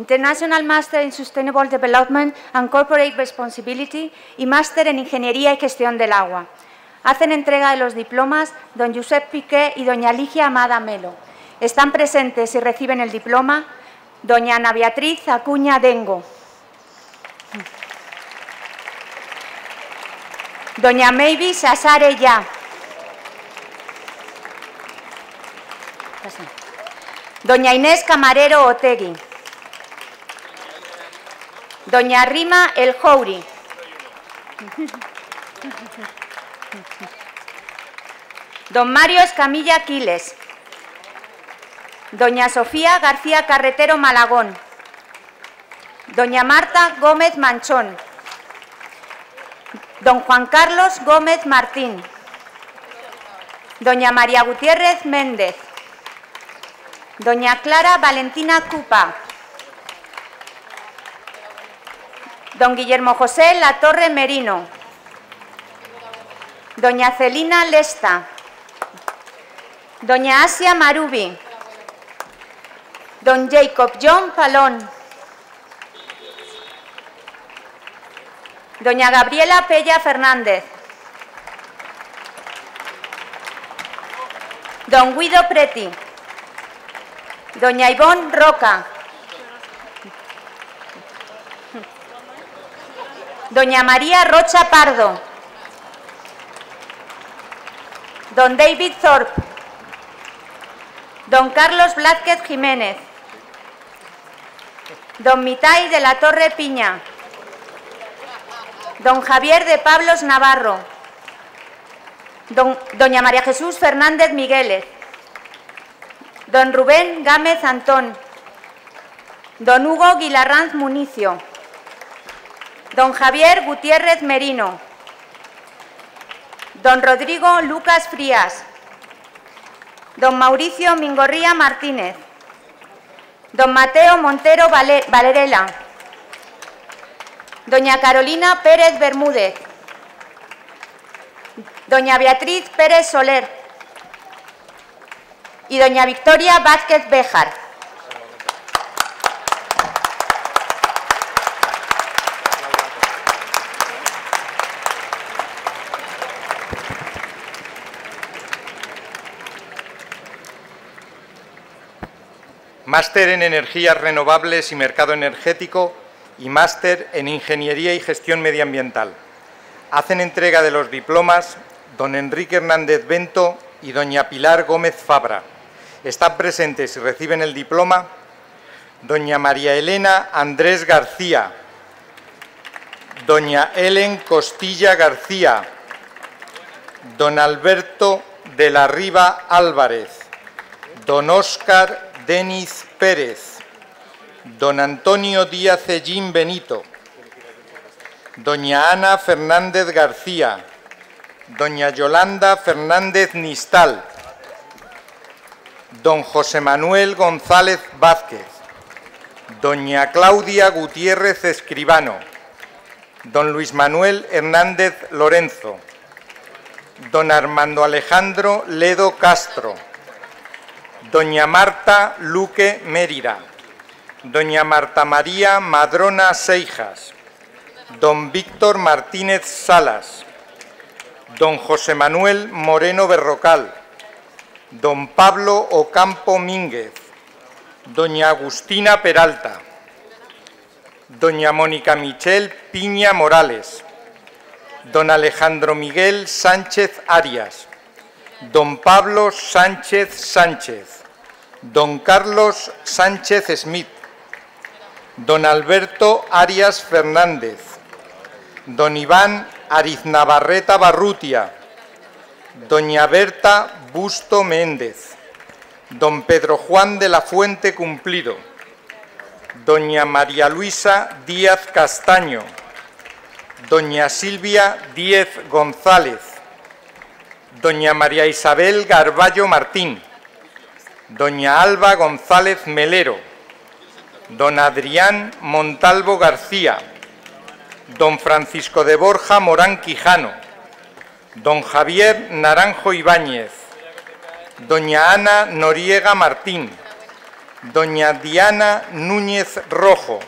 S5: International Master in Sustainable Development and Corporate Responsibility y Máster en Ingeniería y Gestión del Agua. Hacen entrega de los diplomas don Josep Piqué y doña Ligia Amada Melo. Están presentes y reciben el diploma doña Ana Beatriz Acuña Dengo. Doña Mavis Asare Ya. Doña Inés Camarero Otegui. Doña Rima El Jouri. Don Mario Escamilla Aquiles. Doña Sofía García Carretero Malagón. Doña Marta Gómez Manchón. Don Juan Carlos Gómez Martín. Doña María Gutiérrez Méndez. Doña Clara Valentina Cupa. Don Guillermo José La Torre Merino. Doña Celina Lesta. Doña Asia Marubi. Don Jacob John Palón. Doña Gabriela Pella Fernández. Don Guido Preti. Doña Ivonne Roca. Doña María Rocha Pardo. Don David Thorpe. Don Carlos Blázquez Jiménez. Don Mitai de la Torre Piña. Don Javier de Pablos Navarro. Doña María Jesús Fernández Migueles. Don Rubén Gámez Antón. Don Hugo Guilarranz Municio. Don Javier Gutiérrez Merino. Don Rodrigo Lucas Frías. Don Mauricio Mingorría Martínez. Don Mateo Montero Valerela. Doña Carolina Pérez Bermúdez. Doña Beatriz Pérez Soler. Y doña Victoria Vázquez Béjar.
S6: Máster en energías renovables y mercado energético y máster en ingeniería y gestión medioambiental. Hacen entrega de los diplomas don Enrique Hernández Bento y doña Pilar Gómez Fabra. Están presentes y reciben el diploma doña María Elena Andrés García, doña Ellen Costilla García, don Alberto de la Riva Álvarez, don Óscar Denis Pérez, don Antonio Díaz Ellín Benito, doña Ana Fernández García, doña Yolanda Fernández Nistal, don José Manuel González Vázquez, doña Claudia Gutiérrez Escribano, don Luis Manuel Hernández Lorenzo, don Armando Alejandro Ledo Castro, doña Marta Luque Mérida, doña Marta María Madrona Seijas, don Víctor Martínez Salas, don José Manuel Moreno Berrocal, don Pablo Ocampo Mínguez, doña Agustina Peralta, doña Mónica Michel Piña Morales, don Alejandro Miguel Sánchez Arias, don Pablo Sánchez Sánchez, don Carlos Sánchez Smith, don Alberto Arias Fernández, don Iván Ariznabarreta Barrutia, doña Berta Busto Méndez, don Pedro Juan de la Fuente Cumplido, doña María Luisa Díaz Castaño, doña Silvia Díez González, doña María Isabel Garballo Martín, doña Alba González Melero, don Adrián Montalvo García, don Francisco de Borja Morán Quijano, don Javier Naranjo Ibáñez, doña Ana Noriega Martín, doña Diana Núñez Rojo,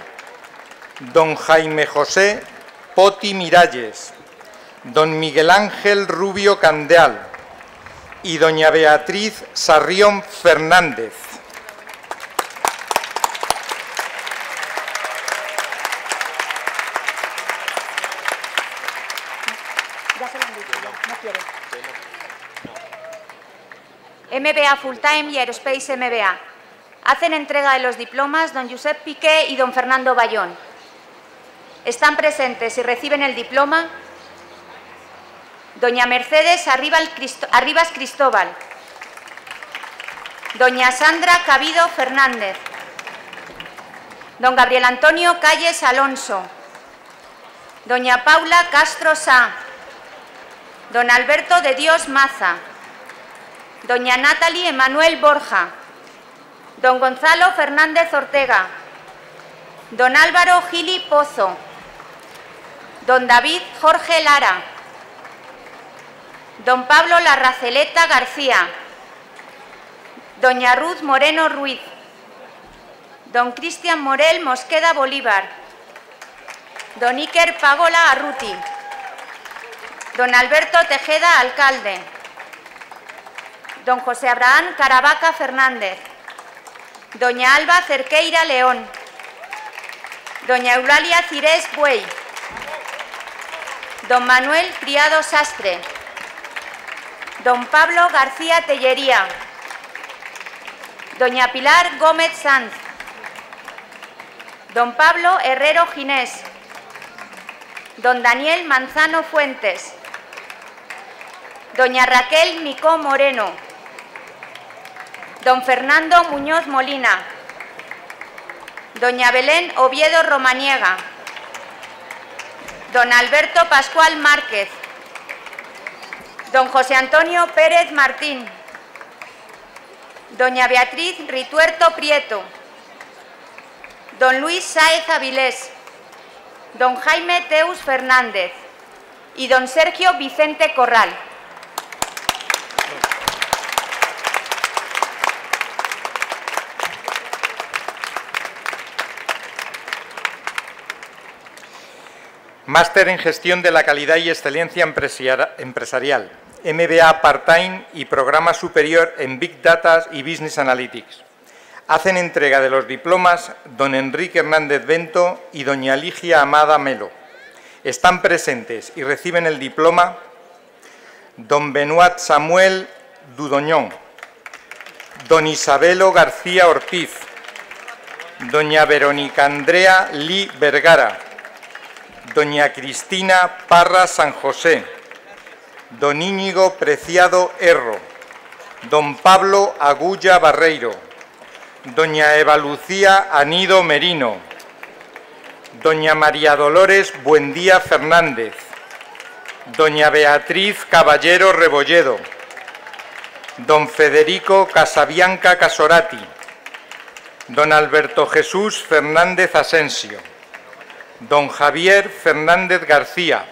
S6: don Jaime José Poti Miralles, don Miguel Ángel Rubio Candeal y doña Beatriz Sarrión Fernández.
S5: MBA Full Time y Aerospace MBA. Hacen entrega de los diplomas don Josep Piqué y don Fernando Bayón. Están presentes y reciben el diploma doña Mercedes Arribas Cristóbal, doña Sandra Cabido Fernández, don Gabriel Antonio Calles Alonso, doña Paula Castro Sá, don Alberto de Dios Maza, doña Natalie Emanuel Borja, don Gonzalo Fernández Ortega, don Álvaro Gili Pozo, don David Jorge Lara, don Pablo Larraceleta García, doña Ruth Moreno Ruiz, don Cristian Morel Mosqueda Bolívar, don Iker Pagola Arruti, don Alberto Tejeda Alcalde, don José Abraham Caravaca Fernández, doña Alba Cerqueira León, doña Eulalia Cirés Buey, don Manuel Criado Sastre, don Pablo García Tellería, doña Pilar Gómez Sanz, don Pablo Herrero Ginés, don Daniel Manzano Fuentes, doña Raquel Micó Moreno, don Fernando Muñoz Molina, doña Belén Oviedo Romaniega, don Alberto Pascual Márquez, don José Antonio Pérez Martín, doña Beatriz Rituerto Prieto, don Luis Sáez Avilés, don Jaime Teus Fernández. Y don Sergio Vicente Corral.
S6: Máster en Gestión de la Calidad y Excelencia Empresarial, MBA Part-Time y Programa Superior en Big Data y Business Analytics. Hacen entrega de los diplomas don Enrique Hernández Bento y doña Ligia Amada Melo. Están presentes y reciben el diploma don Benoit Samuel Dudoñón, don Isabelo García Ortiz, doña Verónica Andrea Lee Vergara, doña Cristina Parra San José, don Íñigo Preciado Erro, don Pablo Agulla Barreiro, doña Eva Lucía Anido Merino, doña María Dolores Buendía Fernández, doña Beatriz Caballero Rebolledo, don Federico Casabianca Casorati, don Alberto Jesús Fernández Asensio, don Javier Fernández García,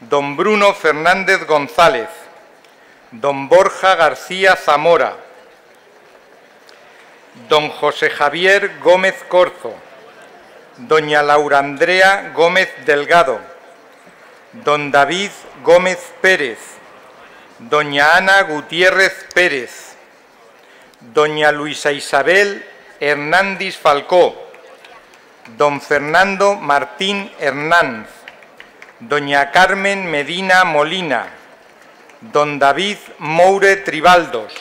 S6: don Bruno Fernández González, don Borja García Zamora, don José Javier Gómez Corzo, doña Laura Andrea Gómez Delgado, don David Gómez Pérez, doña Ana Gutiérrez Pérez, doña Luisa Isabel Hernández Falcó, don Fernando Martín Hernández, doña Carmen Medina Molina, don David Moure Tribaldos,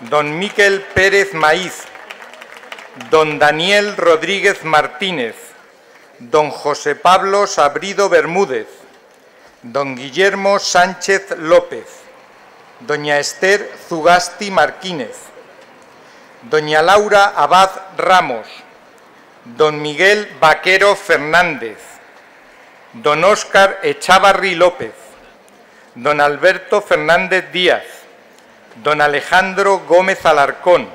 S6: don Miquel Pérez Maíz, don Daniel Rodríguez Martínez, don José Pablo Sabrido Bermúdez, don Guillermo Sánchez López, doña Esther Zugasti Martínez, doña Laura Abad Ramos, don Miguel Vaquero Fernández, don Óscar Echavarri López, don Alberto Fernández Díaz, don Alejandro Gómez Alarcón,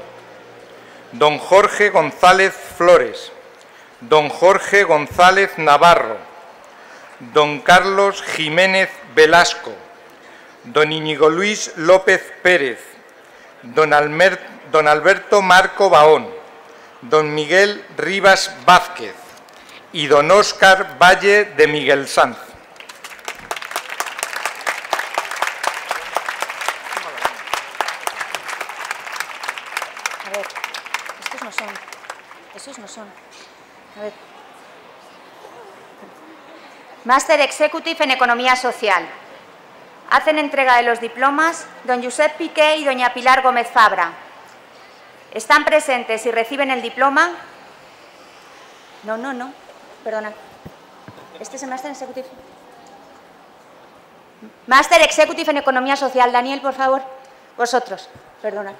S6: don Jorge González Flores, don Jorge González Navarro, don Carlos Jiménez Velasco, don Íñigo Luis López Pérez, don, don Alberto Marco Baón, don Miguel Rivas Vázquez y don Óscar Valle de Miguel Sanz.
S5: Máster Executive en Economía Social. Hacen entrega de los diplomas don Josep Piqué y doña Pilar Gómez Fabra. ¿Están presentes y reciben el diploma? No, no, no. Perdona. ¿Este es el Máster Executive? Máster Executive en Economía Social. Daniel, por favor. Vosotros. Perdona.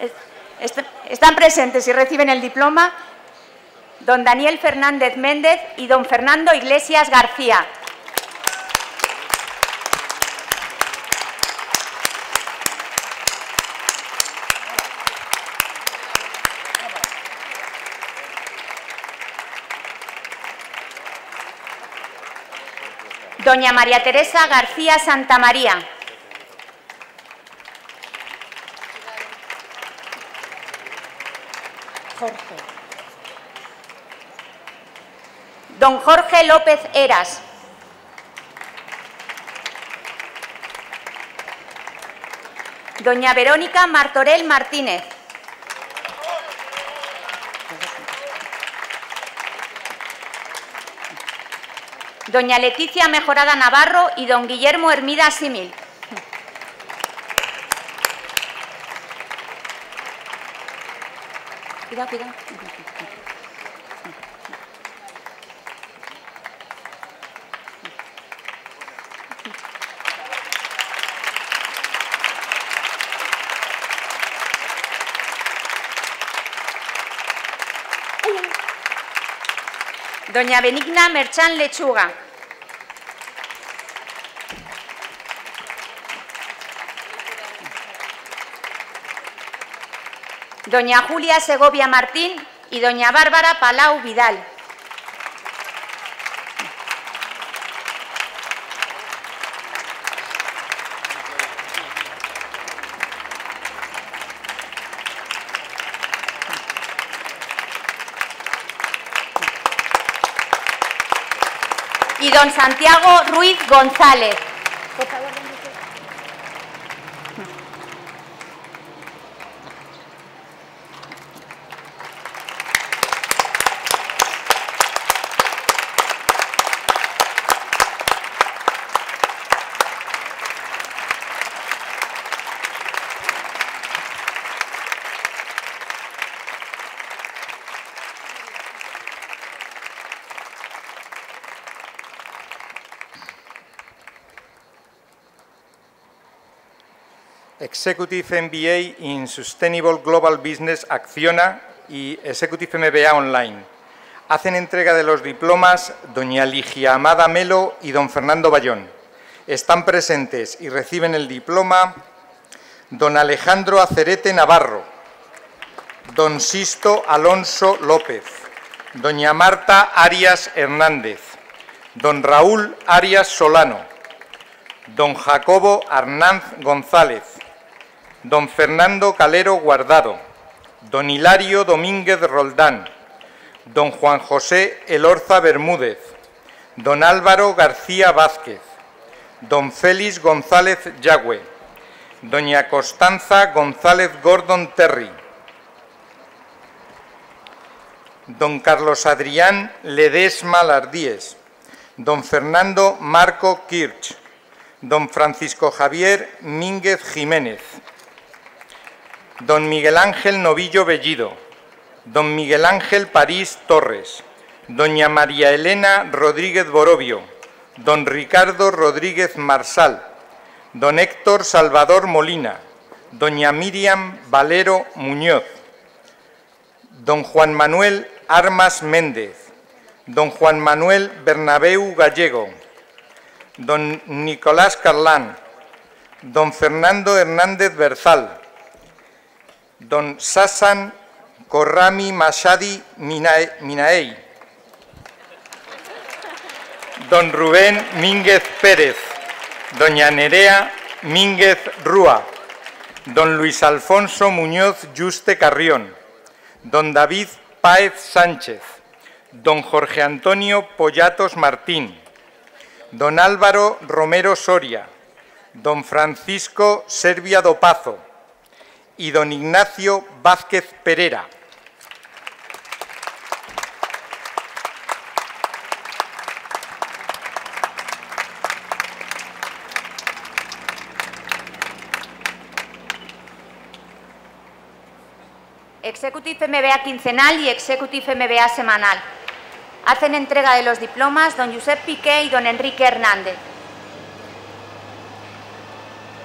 S5: Están presentes y reciben el diploma don Daniel Fernández Méndez y don Fernando Iglesias García. Doña María Teresa García Santamaría. Jorge. Don Jorge López Eras. Doña Verónica Martorell Martínez. Doña Leticia Mejorada Navarro y don Guillermo Hermida Simil. Cuidado, cuidado. Doña Benigna Merchán Lechuga. Doña Julia Segovia Martín y doña Bárbara Palau Vidal. y don Santiago Ruiz González.
S6: Executive MBA in Sustainable Global Business Acciona y Executive MBA Online. Hacen entrega de los diplomas doña Ligia Amada Melo y don Fernando Bayón. Están presentes y reciben el diploma don Alejandro Acerete Navarro, don Sisto Alonso López, doña Marta Arias Hernández, don Raúl Arias Solano, don Jacobo Arnanz González, don Fernando Calero Guardado, don Hilario Domínguez Roldán, don Juan José Elorza Bermúdez, don Álvaro García Vázquez, don Félix González Yagüe, doña Constanza González Gordon Terry, don Carlos Adrián Ledesma Lardíes, don Fernando Marco Kirch, don Francisco Javier Mínguez Jiménez, don Miguel Ángel Novillo Bellido, don Miguel Ángel París Torres, doña María Elena Rodríguez Borobio, don Ricardo Rodríguez Marsal, don Héctor Salvador Molina, doña Miriam Valero Muñoz, don Juan Manuel Armas Méndez, don Juan Manuel Bernabeu Gallego, don Nicolás Carlán, don Fernando Hernández Berzal, don Sasan Corrami Mashadi Minaei, don Rubén Mínguez Pérez, doña Nerea Mínguez Rúa, don Luis Alfonso Muñoz Yuste Carrión, don David Páez Sánchez, don Jorge Antonio Pollatos Martín, don Álvaro Romero Soria, don Francisco Servia Dopazo, y don Ignacio Vázquez Pereira.
S5: Executive MBA quincenal y Executive MBA semanal. Hacen entrega de los diplomas don Josep Piqué y don Enrique Hernández.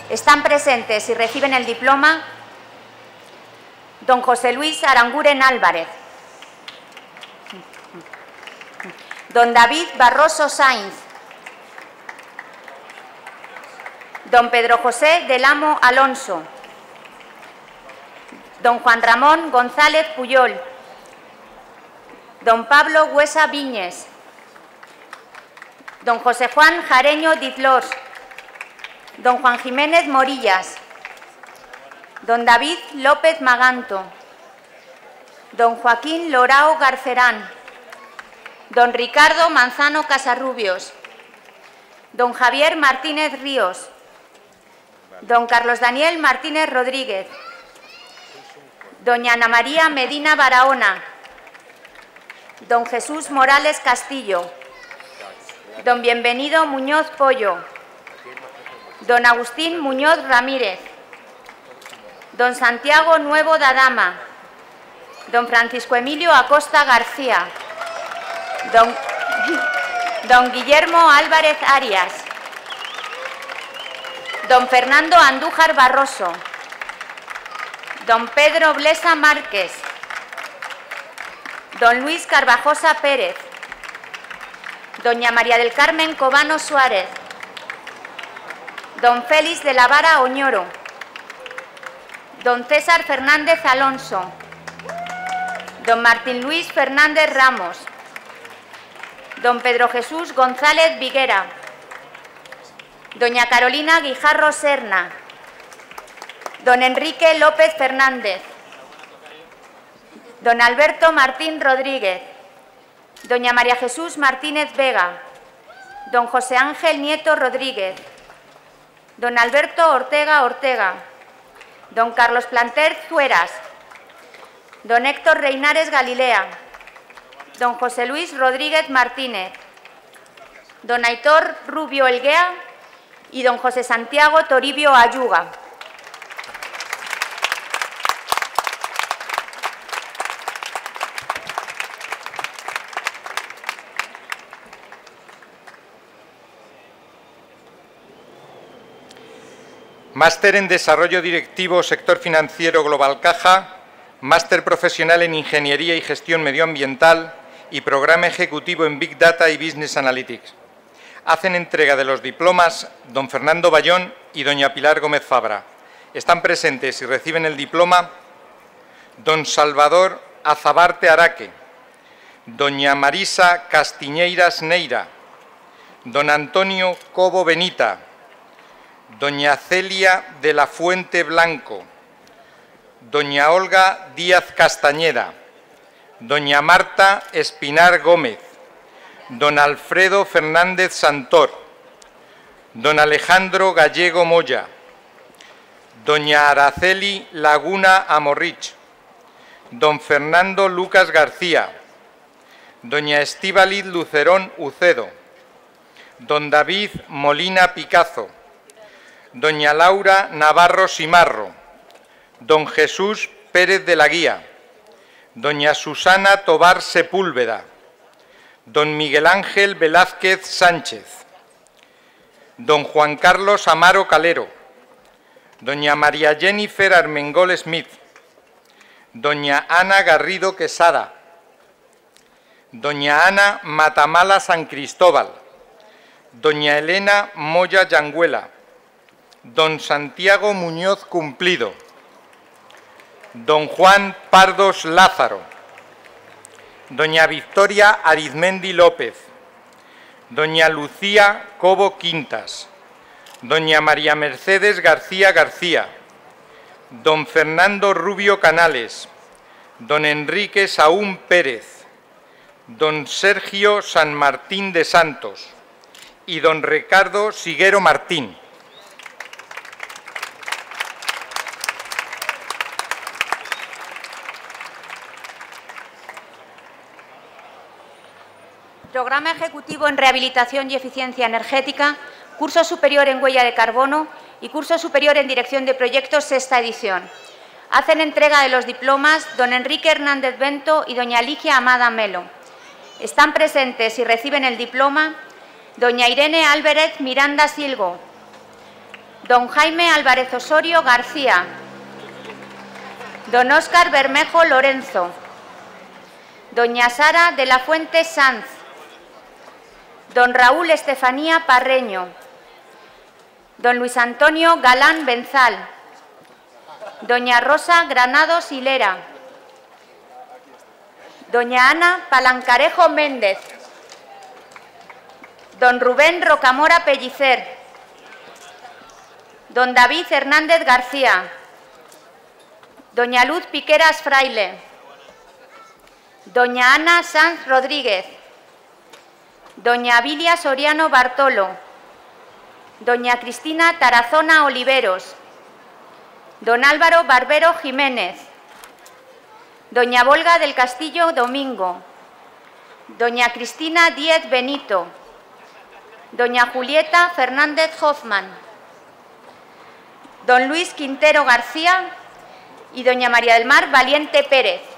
S5: Están presentes y reciben el diploma Don José Luis Aranguren Álvarez. Don David Barroso Sainz. Don Pedro José del Amo Alonso. Don Juan Ramón González Puyol. Don Pablo Huesa Viñes. Don José Juan Jareño Dizlors. Don Juan Jiménez Morillas. Don David López Maganto. Don Joaquín Lorao Garcerán. Don Ricardo Manzano Casarrubios. Don Javier Martínez Ríos. Don Carlos Daniel Martínez Rodríguez. Doña Ana María Medina Barahona. Don Jesús Morales Castillo. Don Bienvenido Muñoz Pollo. Don Agustín Muñoz Ramírez. Don Santiago Nuevo Dadama, don Francisco Emilio Acosta García, don, don Guillermo Álvarez Arias, don Fernando Andújar Barroso, don Pedro Blesa Márquez, don Luis Carvajosa Pérez, doña María del Carmen Cobano Suárez, don Félix de la Vara Oñoro, don César Fernández Alonso, don Martín Luis Fernández Ramos, don Pedro Jesús González Viguera, doña Carolina Guijarro Serna, don Enrique López Fernández, don Alberto Martín Rodríguez, doña María Jesús Martínez Vega, don José Ángel Nieto Rodríguez, don Alberto Ortega Ortega, don Carlos Planter Zueras, don Héctor Reinares Galilea, don José Luis Rodríguez Martínez, don Aitor Rubio Elguea y don José Santiago Toribio Ayuga.
S6: Máster en Desarrollo Directivo Sector Financiero Global Caja, Máster Profesional en Ingeniería y Gestión Medioambiental y Programa Ejecutivo en Big Data y Business Analytics. Hacen entrega de los diplomas don Fernando Bayón y doña Pilar Gómez Fabra. Están presentes y reciben el diploma don Salvador Azabarte Araque, doña Marisa Castiñeiras Neira, don Antonio Cobo Benita, doña Celia de la Fuente Blanco, doña Olga Díaz Castañeda, doña Marta Espinar Gómez, don Alfredo Fernández Santor, don Alejandro Gallego Moya, doña Araceli Laguna Amorrich, don Fernando Lucas García, doña Estíbaliz Lucerón Ucedo, don David Molina Picazo, doña Laura Navarro Simarro, don Jesús Pérez de la Guía, doña Susana Tobar Sepúlveda, don Miguel Ángel Velázquez Sánchez, don Juan Carlos Amaro Calero, doña María Jennifer Armengol Smith, doña Ana Garrido Quesada, doña Ana Matamala San Cristóbal, doña Elena Moya Yanguela, don Santiago Muñoz Cumplido, don Juan Pardos Lázaro, doña Victoria Arizmendi López, doña Lucía Cobo Quintas, doña María Mercedes García García, don Fernando Rubio Canales, don Enrique Saúl Pérez, don Sergio San Martín de Santos y don Ricardo Siguero Martín.
S5: Programa Ejecutivo en Rehabilitación y Eficiencia Energética, Curso Superior en Huella de Carbono y Curso Superior en Dirección de Proyectos, sexta edición. Hacen entrega de los diplomas don Enrique Hernández Bento y doña Ligia Amada Melo. Están presentes y reciben el diploma doña Irene Álvarez Miranda Silgo, don Jaime Álvarez Osorio García, don Óscar Bermejo Lorenzo, doña Sara de la Fuente Sanz, don Raúl Estefanía Parreño, don Luis Antonio Galán Benzal, doña Rosa Granados Hilera, doña Ana Palancarejo Méndez, don Rubén Rocamora Pellicer, don David Hernández García, doña Luz Piqueras Fraile, doña Ana Sanz Rodríguez, doña Avilia Soriano Bartolo, doña Cristina Tarazona Oliveros, don Álvaro Barbero Jiménez, doña Volga del Castillo Domingo, doña Cristina Díez Benito, doña Julieta Fernández Hoffman, don Luis Quintero García y doña María del Mar Valiente Pérez.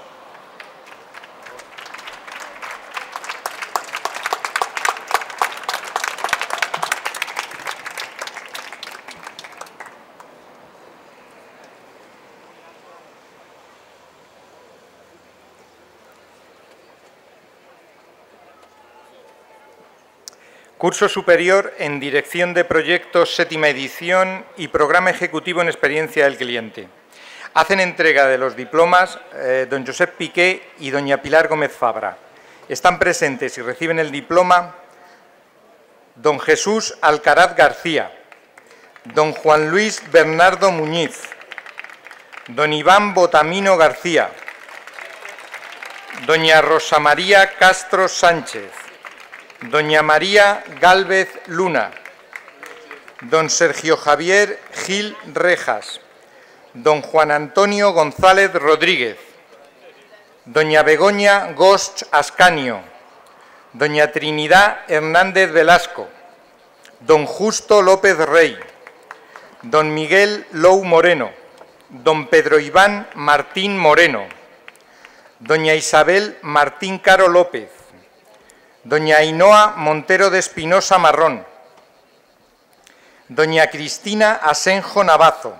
S6: Curso Superior en Dirección de Proyectos, séptima edición y Programa Ejecutivo en Experiencia del Cliente. Hacen entrega de los diplomas eh, don Josep Piqué y doña Pilar Gómez Fabra. Están presentes y reciben el diploma don Jesús Alcaraz García, don Juan Luis Bernardo Muñiz, don Iván Botamino García, doña Rosa María Castro Sánchez, doña María Gálvez Luna, don Sergio Javier Gil Rejas, don Juan Antonio González Rodríguez, doña Begoña Gost Ascanio, doña Trinidad Hernández Velasco, don Justo López Rey, don Miguel Lou Moreno, don Pedro Iván Martín Moreno, doña Isabel Martín Caro López, doña Ainhoa Montero de Espinosa Marrón, doña Cristina Asenjo Navazo,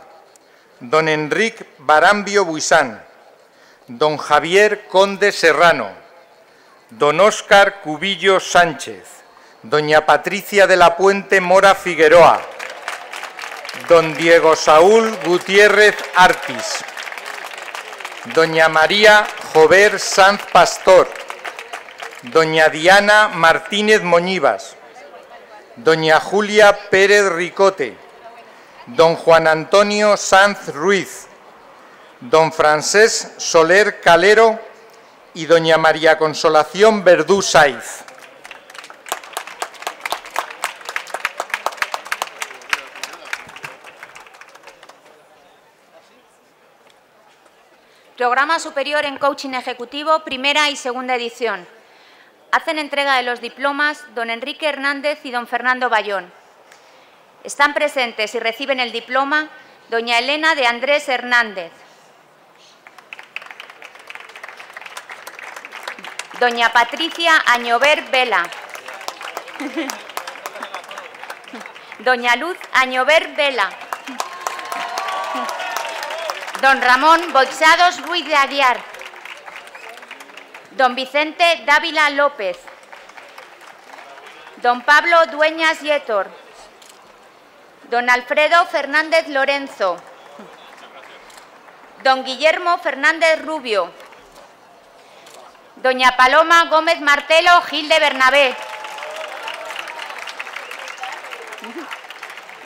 S6: don Enrique Barambio Buisán, don Javier Conde Serrano, don Óscar Cubillo Sánchez, doña Patricia de la Puente Mora Figueroa, don Diego Saúl Gutiérrez Artis, doña María Jover Sanz Pastor, doña Diana Martínez Moñivas, doña Julia Pérez Ricote, don Juan Antonio Sanz Ruiz, don Francés Soler Calero y doña María Consolación Verdú Saiz.
S5: Programa Superior en Coaching Ejecutivo, primera y segunda edición. Hacen entrega de los diplomas don Enrique Hernández y don Fernando Bayón. Están presentes y reciben el diploma doña Elena de Andrés Hernández, doña Patricia Añover Vela, doña Luz Añover Vela, don Ramón Bolsados Ruiz de Aguiar, don Vicente Dávila López, don Pablo Dueñas Yetor, don Alfredo Fernández Lorenzo, don Guillermo Fernández Rubio, doña Paloma Gómez Martelo Gil de Bernabé,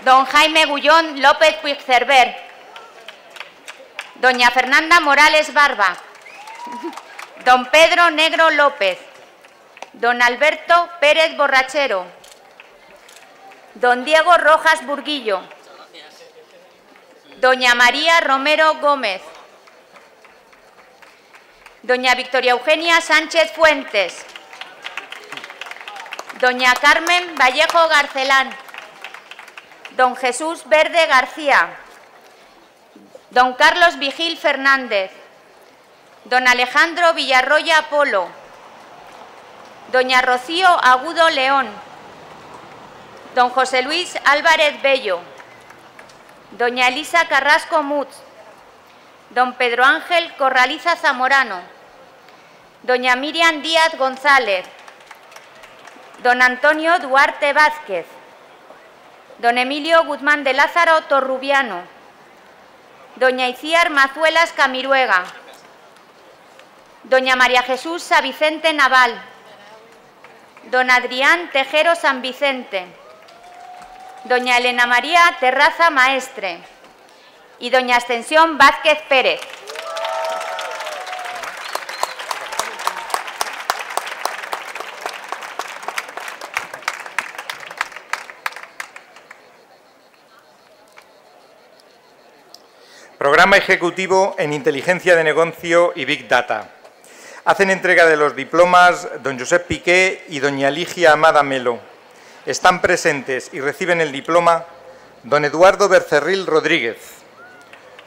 S5: don Jaime Gullón López Puigcerver, doña Fernanda Morales Barba, don Pedro Negro López, don Alberto Pérez Borrachero, don Diego Rojas Burguillo, doña María Romero Gómez, doña Victoria Eugenia Sánchez Fuentes, doña Carmen Vallejo Garcelán, don Jesús Verde García, don Carlos Vigil Fernández, don Alejandro Villarroya Polo, doña Rocío Agudo León, don José Luis Álvarez Bello, doña Elisa Carrasco Mutz, don Pedro Ángel Corraliza Zamorano, doña Miriam Díaz González, don Antonio Duarte Vázquez, don Emilio Guzmán de Lázaro Torrubiano, doña Iciar Mazuelas Camiruega, doña María Jesús Savicente Naval, don Adrián Tejero San Vicente, doña Elena María Terraza Maestre y doña Ascensión Vázquez Pérez.
S6: Programa Ejecutivo en Inteligencia de Negocio y Big Data. Hacen entrega de los diplomas don Josep Piqué y doña Ligia Amada Melo. Están presentes y reciben el diploma don Eduardo Bercerril Rodríguez,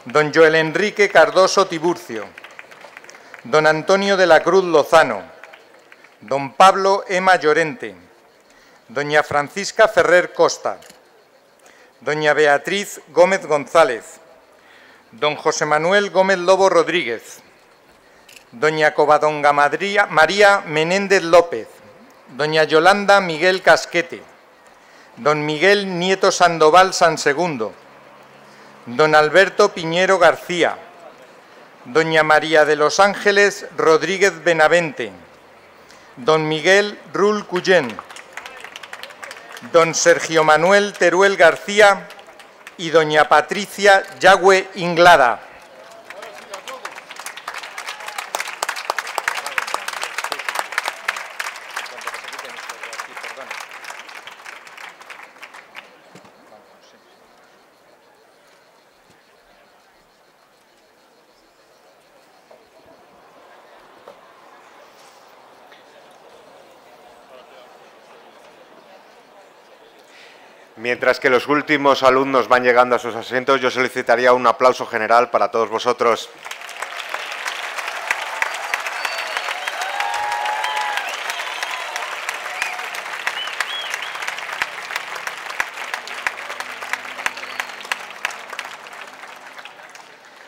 S6: don Joel Enrique Cardoso Tiburcio, don Antonio de la Cruz Lozano, don Pablo Ema Llorente, doña Francisca Ferrer Costa, doña Beatriz Gómez González, don José Manuel Gómez Lobo Rodríguez, doña Covadonga María Menéndez López, doña Yolanda Miguel Casquete, don Miguel Nieto Sandoval San Segundo, don Alberto Piñero García, doña María de los Ángeles Rodríguez Benavente, don Miguel Rul Cuyén, don Sergio Manuel Teruel García y doña Patricia Yagüe Inglada.
S2: Mientras que los últimos alumnos van llegando a sus asientos, yo solicitaría un aplauso general para todos vosotros.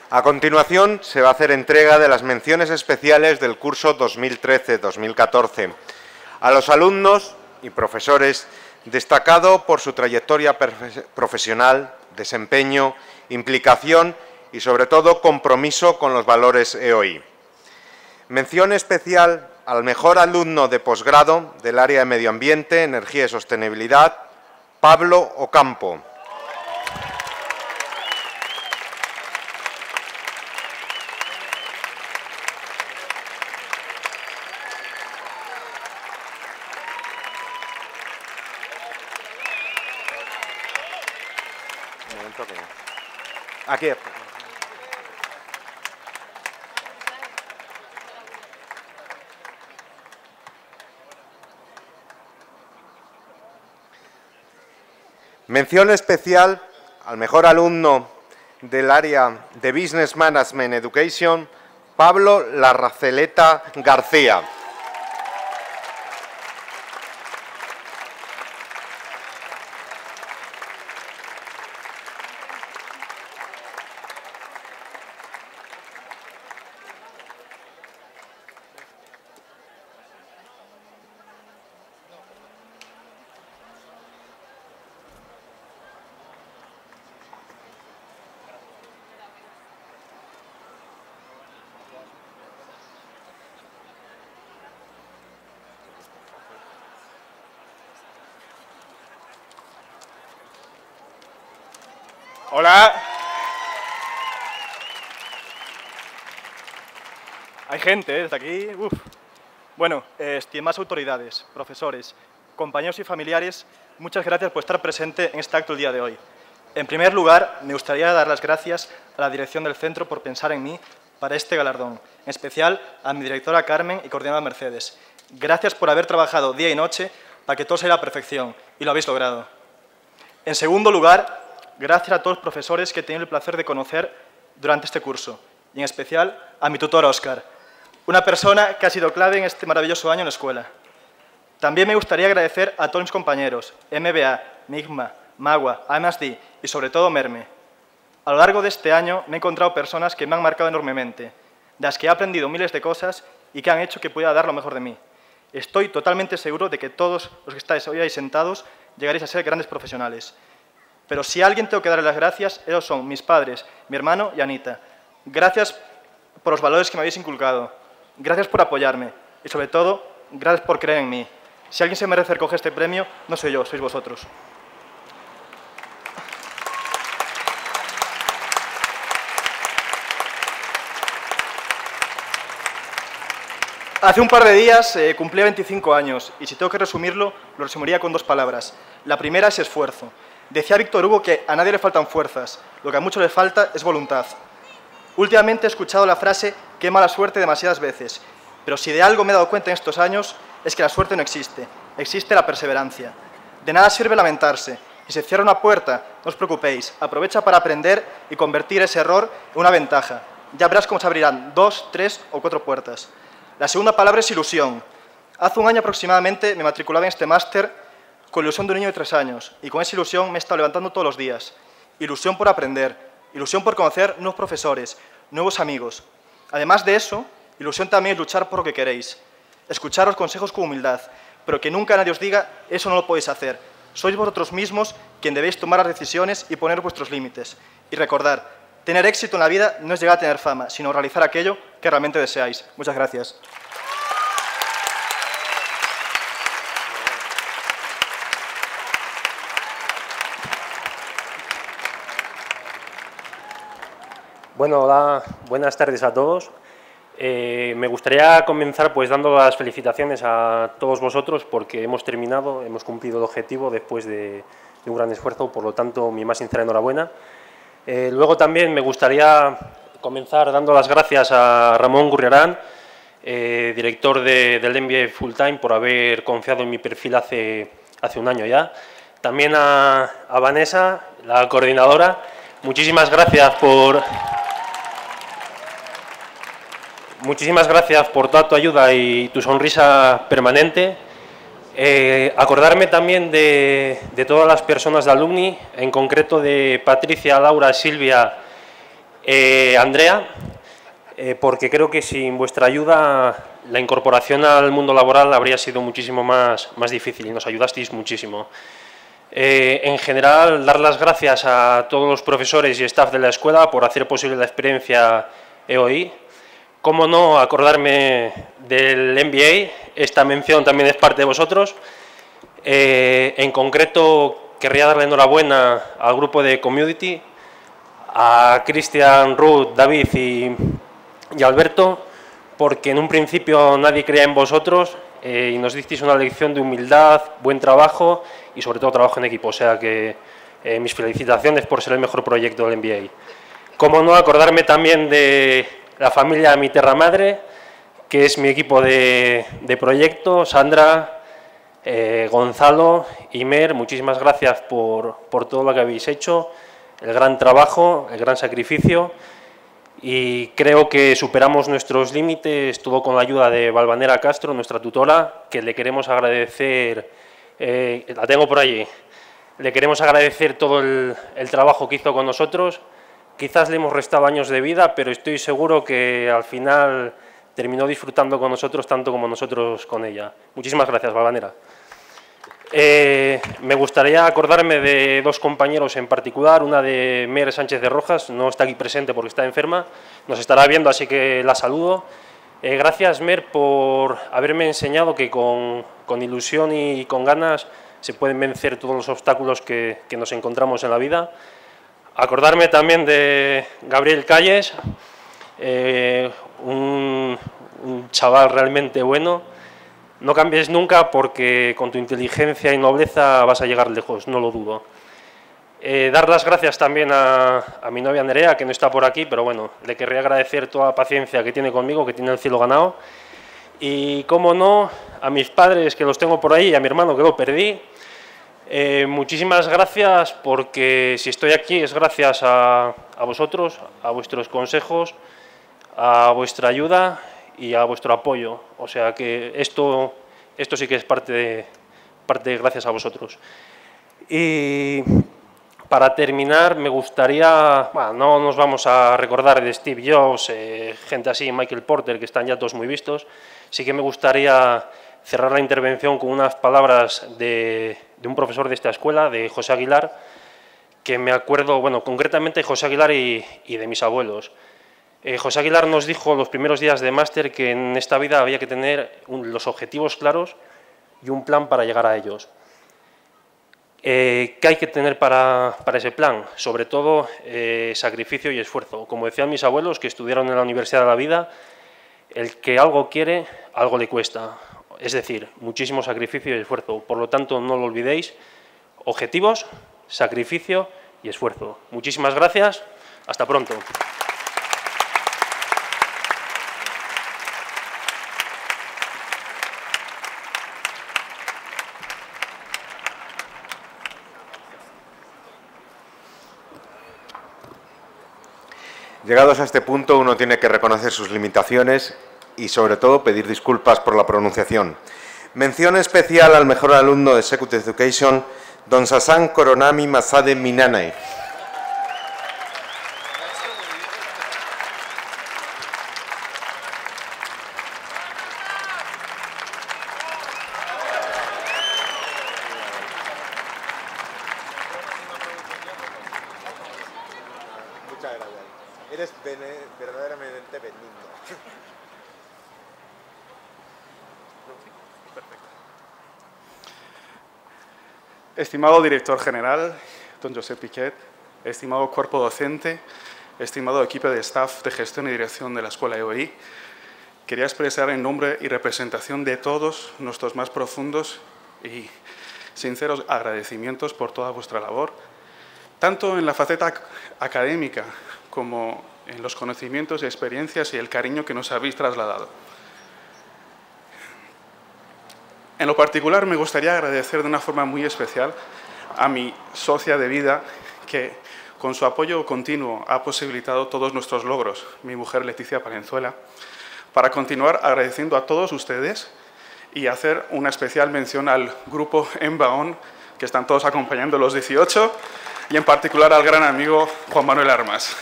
S2: A continuación, se va a hacer entrega de las menciones especiales del curso 2013-2014 a los alumnos y profesores destacado por su trayectoria profesional, desempeño, implicación y, sobre todo, compromiso con los valores EOI. Mención especial al mejor alumno de posgrado del área de Medio Ambiente, Energía y Sostenibilidad, Pablo Ocampo. Aquí. Mención especial al mejor alumno del área de Business Management Education, Pablo Larraceleta García.
S7: Hola. Hay gente ¿eh? desde aquí. Bueno, eh, estimadas autoridades, profesores, compañeros y familiares, muchas gracias por estar presente en este acto el día de hoy. En primer lugar, me gustaría dar las gracias a la dirección del centro por pensar en mí para este galardón, en especial a mi directora Carmen y coordinadora Mercedes. Gracias por haber trabajado día y noche para que todo sea a la perfección, y lo habéis logrado. En segundo lugar, gracias a todos los profesores que he tenido el placer de conocer durante este curso, y en especial a mi tutor Oscar, una persona que ha sido clave en este maravilloso año en la escuela. También me gustaría agradecer a todos mis compañeros, MBA, Migma, Magua, AMSD y sobre todo Merme. A lo largo de este año me he encontrado personas que me han marcado enormemente, de las que he aprendido miles de cosas y que han hecho que pueda dar lo mejor de mí. Estoy totalmente seguro de que todos los que estáis hoy ahí sentados llegaréis a ser grandes profesionales. Pero si a alguien tengo que darle las gracias, ellos son mis padres, mi hermano y Anita. Gracias por los valores que me habéis inculcado. Gracias por apoyarme. Y sobre todo, gracias por creer en mí. Si alguien se merece recoger este premio, no soy yo, sois vosotros. Hace un par de días eh, cumplí 25 años y si tengo que resumirlo, lo resumiría con dos palabras. La primera es esfuerzo. Decía Víctor Hugo que a nadie le faltan fuerzas, lo que a muchos le falta es voluntad. Últimamente he escuchado la frase qué mala suerte demasiadas veces, pero si de algo me he dado cuenta en estos años es que la suerte no existe, existe la perseverancia. De nada sirve lamentarse. Si se cierra una puerta, no os preocupéis, aprovecha para aprender y convertir ese error en una ventaja. Ya verás cómo se abrirán dos, tres o cuatro puertas. La segunda palabra es ilusión. Hace un año aproximadamente me matriculaba en este máster con ilusión de un niño de tres años y con esa ilusión me he estado levantando todos los días. Ilusión por aprender, ilusión por conocer nuevos profesores, nuevos amigos. Además de eso, ilusión también es luchar por lo que queréis, escuchar los consejos con humildad, pero que nunca nadie os diga, eso no lo podéis hacer. Sois vosotros mismos quien debéis tomar las decisiones y poner vuestros límites. Y recordar, tener éxito en la vida no es llegar a tener fama, sino realizar aquello que realmente deseáis. Muchas gracias.
S8: Bueno, hola, buenas tardes a todos. Eh, me gustaría comenzar pues dando las felicitaciones a todos vosotros porque hemos terminado, hemos cumplido el objetivo después de, un gran esfuerzo, por lo tanto mi más sincera enhorabuena. Eh, luego también me gustaría comenzar dando las gracias a Ramón Gurriarán, eh, director del MBA Full Time, por haber confiado en mi perfil hace, hace un año ya. También a, a Vanessa, la coordinadora, muchísimas gracias por, muchísimas gracias por toda tu ayuda y tu sonrisa permanente. Eh, acordarme también de, todas las personas de alumni, en concreto de Patricia, Laura, Silvia Eh, Andrea, eh, porque creo que sin vuestra ayuda la incorporación al mundo laboral habría sido muchísimo más, más difícil y nos ayudasteis muchísimo. En general, dar las gracias a todos los profesores y staff de la escuela por hacer posible la experiencia EOI. Cómo no acordarme del MBA, esta mención también es parte de vosotros. Eh, en concreto, querría darle enhorabuena al grupo de Community, a Cristian, Ruth, David y, Alberto, porque en un principio nadie creía en vosotros eh, y nos disteis una lección de humildad, buen trabajo y sobre todo trabajo en equipo. O sea que eh, mis felicitaciones por ser el mejor proyecto del MBA. Como no acordarme también de la familia Mi Terra Madre, que es mi equipo de, proyecto, Sandra, eh, Gonzalo, Imer, muchísimas gracias por, por todo lo que habéis hecho, el gran trabajo, el gran sacrificio y creo que superamos nuestros límites, todo con la ayuda de Valvanera Castro, nuestra tutora, que le queremos agradecer, eh, la tengo por allí, le queremos agradecer todo el, trabajo que hizo con nosotros. Quizás le hemos restado años de vida, pero estoy seguro que al final terminó disfrutando con nosotros tanto como nosotros con ella. Muchísimas gracias, Valvanera. Eh, me gustaría acordarme de dos compañeros en particular, una de Mer Sánchez de Rojas, no está aquí presente porque está enferma, nos estará viendo, así que la saludo. Eh, gracias, Mer, por haberme enseñado que con, ilusión y con ganas se pueden vencer todos los obstáculos que, nos encontramos en la vida. Acordarme también de Gabriel Calles, eh, un chaval realmente bueno, no cambies nunca porque con tu inteligencia y nobleza vas a llegar lejos, no lo dudo. Eh, dar las gracias también a, mi novia Nerea, que no está por aquí, pero bueno, le querría agradecer toda la paciencia que tiene conmigo, que tiene el cielo ganado. Y, cómo no, a mis padres, que los tengo por ahí, y a mi hermano, que lo perdí. Eh, muchísimas gracias porque si estoy aquí es gracias a vosotros, a vuestros consejos, a vuestra ayuda y a vuestro apoyo. O sea que esto, esto sí que es parte de, parte gracias a vosotros. Y para terminar, me gustaría, bueno, no nos vamos a recordar de Steve Jobs, eh, gente así, Michael Porter, que están ya todos muy vistos, sí que me gustaría cerrar la intervención con unas palabras de, un profesor de esta escuela, de José Aguilar, que me acuerdo, bueno, concretamente José Aguilar y, y de mis abuelos. Eh, José Aguilar nos dijo los primeros días de máster que en esta vida había que tener los objetivos claros y un plan para llegar a ellos. Eh, ¿Qué hay que tener para, ese plan? Sobre todo eh, sacrificio y esfuerzo. Como decían mis abuelos que estudiaron en la Universidad de la Vida, el que algo quiere, algo le cuesta. Es decir, muchísimo sacrificio y esfuerzo. Por lo tanto, no lo olvidéis. Objetivos, sacrificio y esfuerzo. Muchísimas gracias. Hasta pronto.
S2: Llegados a este punto, uno tiene que reconocer sus limitaciones y, sobre todo, pedir disculpas por la pronunciación. Mención especial al mejor alumno de Secret Education, don Sasan Koronami Masade Minane.
S9: Estimado director general, don José Piquet, estimado cuerpo docente, estimado equipo de staff de gestión y dirección de la Escuela EOI, quería expresar en nombre y representación de todos nuestros más profundos y sinceros agradecimientos por toda vuestra labor, tanto en la faceta académica como en los conocimientos y experiencias y el cariño que nos habéis trasladado. En lo particular, me gustaría agradecer de una forma muy especial a mi socia de vida, que con su apoyo continuo ha posibilitado todos nuestros logros, mi mujer Leticia Palenzuela, para continuar agradeciendo a todos ustedes y hacer una especial mención al grupo Embaón, que están todos acompañando los 18, y en particular al gran amigo Juan Manuel Armas.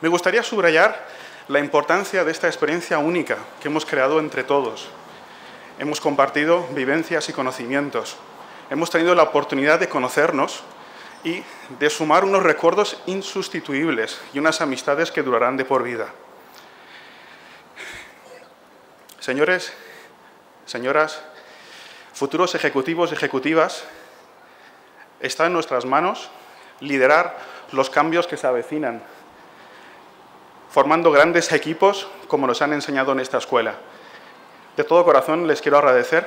S9: Me gustaría subrayar la importancia de esta experiencia única que hemos creado entre todos. Hemos compartido vivencias y conocimientos. Hemos tenido la oportunidad de conocernos y de sumar unos recuerdos insustituibles y unas amistades que durarán de por vida. Señores, señoras, futuros ejecutivos y ejecutivas, está en nuestras manos liderar los cambios que se avecinan, formando grandes equipos como nos han enseñado en esta escuela. De todo corazón les quiero agradecer,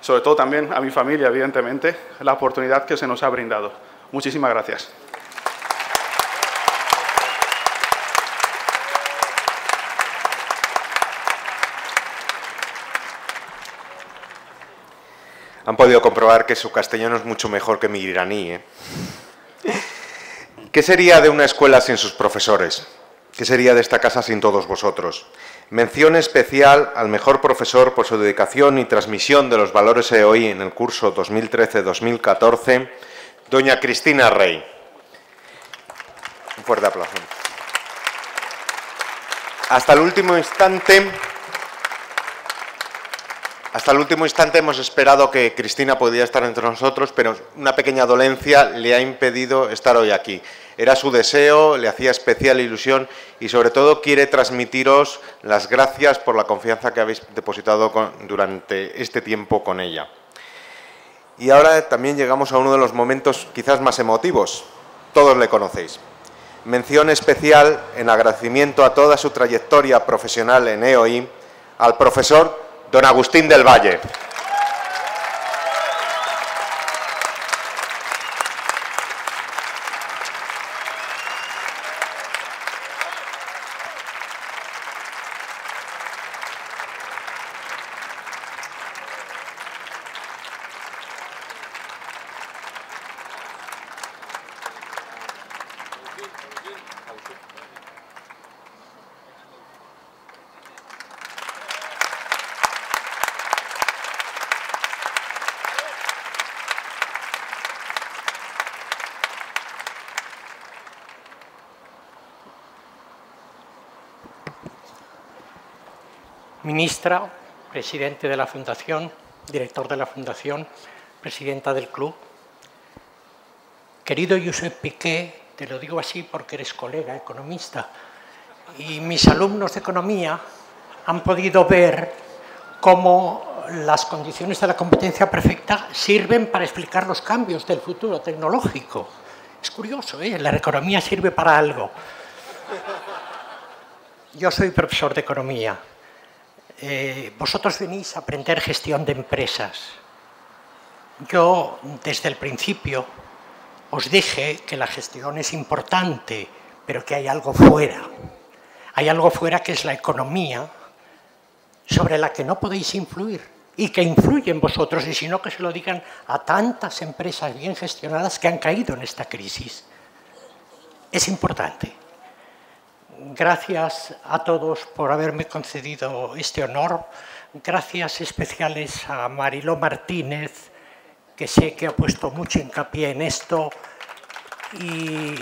S9: sobre todo también a mi familia, evidentemente, la oportunidad que se nos ha brindado. Muchísimas gracias.
S2: Han podido comprobar que su castellano es mucho mejor que mi iraní. ¿eh? ¿Qué sería de una escuela sin sus profesores? ¿Qué sería de esta casa sin todos vosotros? Mención especial al mejor profesor por su dedicación y transmisión de los valores EOI en el curso 2013-2014, doña Cristina Rey. Un fuerte aplauso. Hasta el último instante hasta el último instante hemos esperado que Cristina pudiera estar entre nosotros, pero una pequeña dolencia le ha impedido estar hoy aquí. Era su deseo, le hacía especial ilusión y sobre todo quiere transmitiros las gracias por la confianza que habéis depositado durante este tiempo con ella. Y ahora también llegamos a uno de los momentos quizás más emotivos. Todos le conocéis. Mención especial en agradecimiento a toda su trayectoria profesional en EOI al profesor don Agustín del Valle.
S10: Presidente de la Fundación, director de la Fundación, presidenta del club. Querido Josep Piqué, te lo digo así porque eres colega, economista, y mis alumnos de economía han podido ver cómo las condiciones de la competencia perfecta sirven para explicar los cambios del futuro tecnológico. Es curioso, ¿eh? la economía sirve para algo. Yo soy profesor de economía eh, vosotros venís a aprender gestión de empresas. Yo, desde el principio, os dije que la gestión es importante, pero que hay algo fuera. Hay algo fuera que es la economía, sobre la que no podéis influir y que influye en vosotros, y si no, que se lo digan a tantas empresas bien gestionadas que han caído en esta crisis. Es importante. Gracias a todos por haberme concedido este honor. Gracias especiales a Mariló Martínez, que sé que ha puesto mucho hincapié en esto. Y,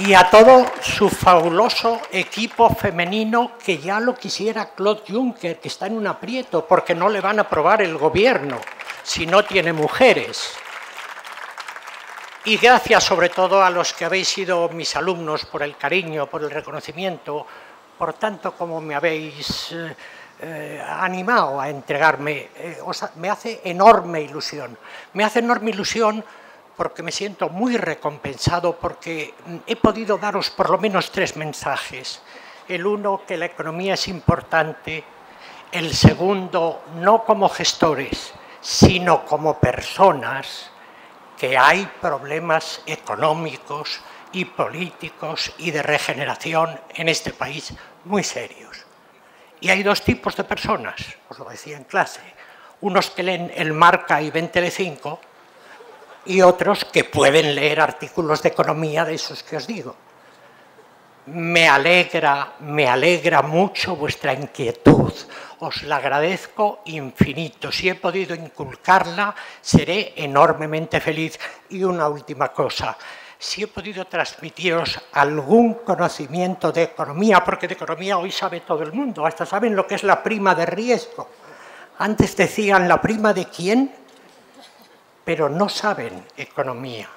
S10: y a todo su fabuloso equipo femenino que ya lo quisiera Claude Juncker, que está en un aprieto porque no le van a aprobar el gobierno si no tiene mujeres. Y gracias sobre todo a los que habéis sido mis alumnos por el cariño, por el reconocimiento, por tanto como me habéis eh, eh, animado a entregarme. Eh, me hace enorme ilusión. Me hace enorme ilusión porque me siento muy recompensado porque he podido daros por lo menos tres mensajes. El uno, que la economía es importante. El segundo, no como gestores, sino como personas que hay problemas económicos y políticos y de regeneración en este país muy serios. Y hay dos tipos de personas, os lo decía en clase, unos que leen el Marca y ven Telecinco y otros que pueden leer artículos de economía de esos que os digo. Me alegra, me alegra mucho vuestra inquietud, os la agradezco infinito. Si he podido inculcarla, seré enormemente feliz. Y una última cosa, si he podido transmitiros algún conocimiento de economía, porque de economía hoy sabe todo el mundo, hasta saben lo que es la prima de riesgo. Antes decían la prima de quién, pero no saben economía.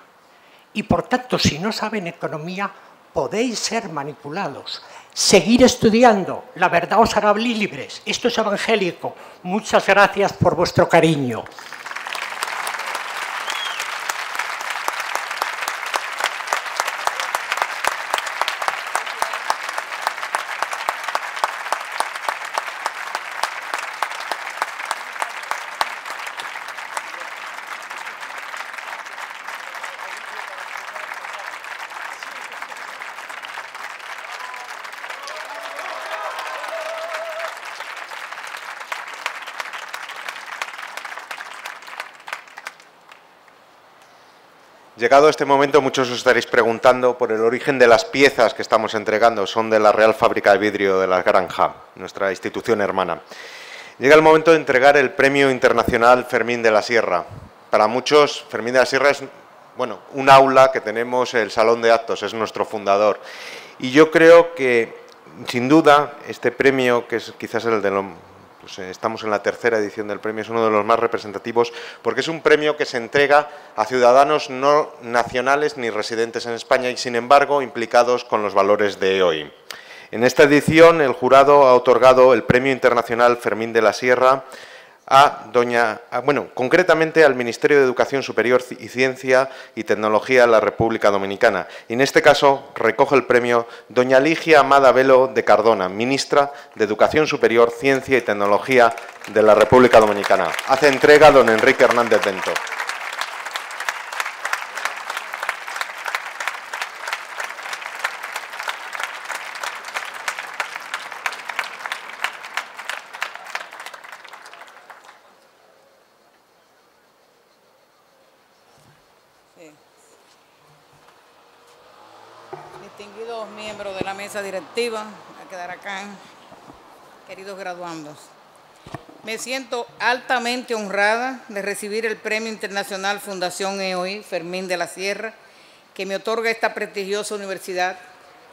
S10: Y por tanto, si no saben economía, podéis ser manipulados. Seguir estudiando, la verdad os hará libres. Esto es evangélico. Muchas gracias por vuestro cariño.
S2: Llegado este momento, muchos os estaréis preguntando por el origen de las piezas que estamos entregando. Son de la Real Fábrica de Vidrio de la Granja, nuestra institución hermana. Llega el momento de entregar el Premio Internacional Fermín de la Sierra. Para muchos, Fermín de la Sierra es bueno, un aula que tenemos, el Salón de Actos, es nuestro fundador. Y yo creo que, sin duda, este premio, que es quizás el de lo pues, eh, estamos en la tercera edición del premio, es uno de los más representativos porque es un premio que se entrega a ciudadanos no nacionales ni residentes en España y, sin embargo, implicados con los valores de hoy. En esta edición, el jurado ha otorgado el Premio Internacional Fermín de la Sierra a doña, bueno, concretamente al Ministerio de Educación Superior y Ciencia y Tecnología de la República Dominicana. Y en este caso recoge el premio doña Ligia Amada Velo de Cardona, ministra de Educación Superior, Ciencia y Tecnología de la República Dominicana. Hace entrega don Enrique Hernández Bento.
S4: A quedar acá, queridos graduandos. Me siento altamente honrada de recibir el Premio Internacional Fundación EOI Fermín de la Sierra, que me otorga esta prestigiosa universidad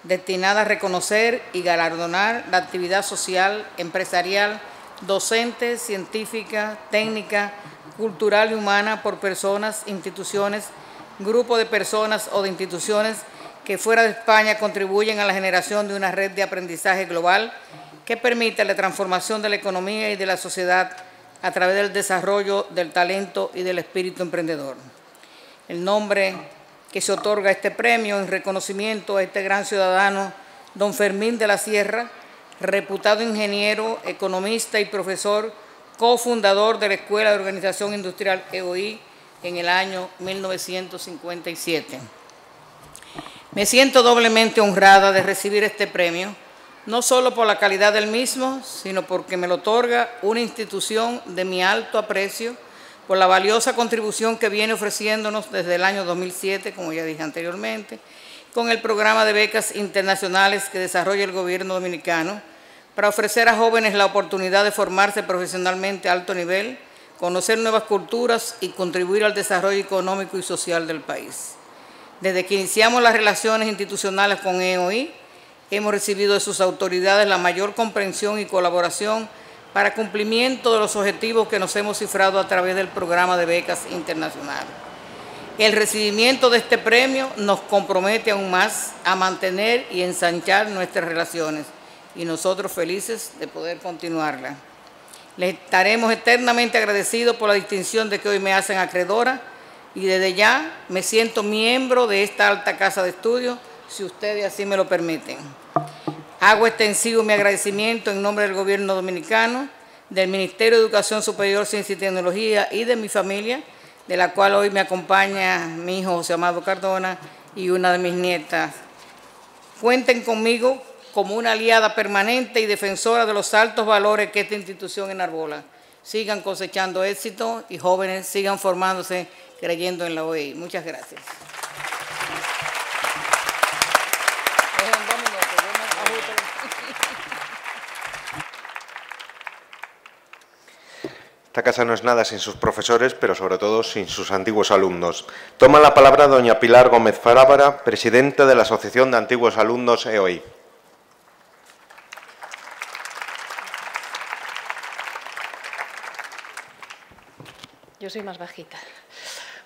S4: destinada a reconocer y galardonar la actividad social, empresarial, docente, científica, técnica, cultural y humana por personas, instituciones, grupos de personas o de instituciones que fuera de España contribuyen a la generación de una red de aprendizaje global que permite la transformación de la economía y de la sociedad a través del desarrollo del talento y del espíritu emprendedor. El nombre que se otorga este premio en reconocimiento a este gran ciudadano, don Fermín de la Sierra, reputado ingeniero, economista y profesor, cofundador de la Escuela de Organización Industrial EOI en el año 1957. Me siento doblemente honrada de recibir este premio, no solo por la calidad del mismo, sino porque me lo otorga una institución de mi alto aprecio por la valiosa contribución que viene ofreciéndonos desde el año 2007, como ya dije anteriormente, con el programa de becas internacionales que desarrolla el gobierno dominicano para ofrecer a jóvenes la oportunidad de formarse profesionalmente a alto nivel, conocer nuevas culturas y contribuir al desarrollo económico y social del país. Desde que iniciamos las relaciones institucionales con EOI, hemos recibido de sus autoridades la mayor comprensión y colaboración para cumplimiento de los objetivos que nos hemos cifrado a través del programa de becas internacional. El recibimiento de este premio nos compromete aún más a mantener y ensanchar nuestras relaciones y nosotros felices de poder continuarla. Les estaremos eternamente agradecidos por la distinción de que hoy me hacen acreedora y desde ya me siento miembro de esta alta casa de estudios, si ustedes así me lo permiten. Hago extensivo mi agradecimiento en nombre del Gobierno Dominicano, del Ministerio de Educación Superior, Ciencia y Tecnología y de mi familia, de la cual hoy me acompaña mi hijo José Amado Cardona y una de mis nietas. Cuenten conmigo como una aliada permanente y defensora de los altos valores que esta institución enarbola. Sigan cosechando éxito y jóvenes sigan formándose creyendo en la OEI. Muchas gracias.
S2: Esta casa no es nada sin sus profesores, pero sobre todo sin sus antiguos alumnos. Toma la palabra doña Pilar Gómez Farábara, presidenta de la Asociación de Antiguos Alumnos EOI.
S11: Yo soy más bajita.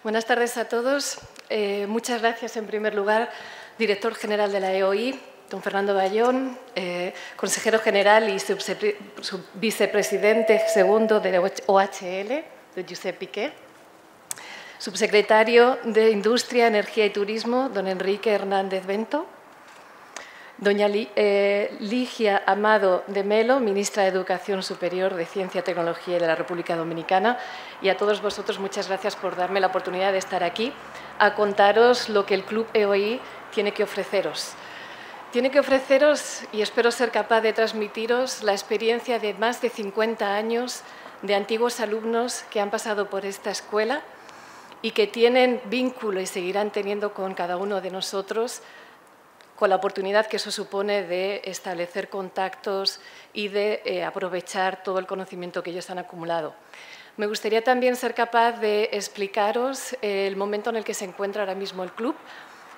S11: Buenas tardes a todos. Eh, muchas gracias, en primer lugar, director general de la EOI, don Fernando Bayón, eh, consejero general y vicepresidente segundo de OHL, de Josep Piqué, subsecretario de Industria, Energía y Turismo, don Enrique Hernández Bento, Doña eh, Ligia Amado de Melo, ministra de Educación Superior de Ciencia, Tecnología y de la República Dominicana, y a todos vosotros muchas gracias por darme la oportunidad de estar aquí a contaros lo que el Club EOI tiene que ofreceros. Tiene que ofreceros, y espero ser capaz de transmitiros, la experiencia de más de 50 años de antiguos alumnos que han pasado por esta escuela y que tienen vínculo y seguirán teniendo con cada uno de nosotros con la oportunidad que eso supone de establecer contactos y de eh, aprovechar todo el conocimiento que ellos han acumulado. Me gustaría también ser capaz de explicaros eh, el momento en el que se encuentra ahora mismo el club,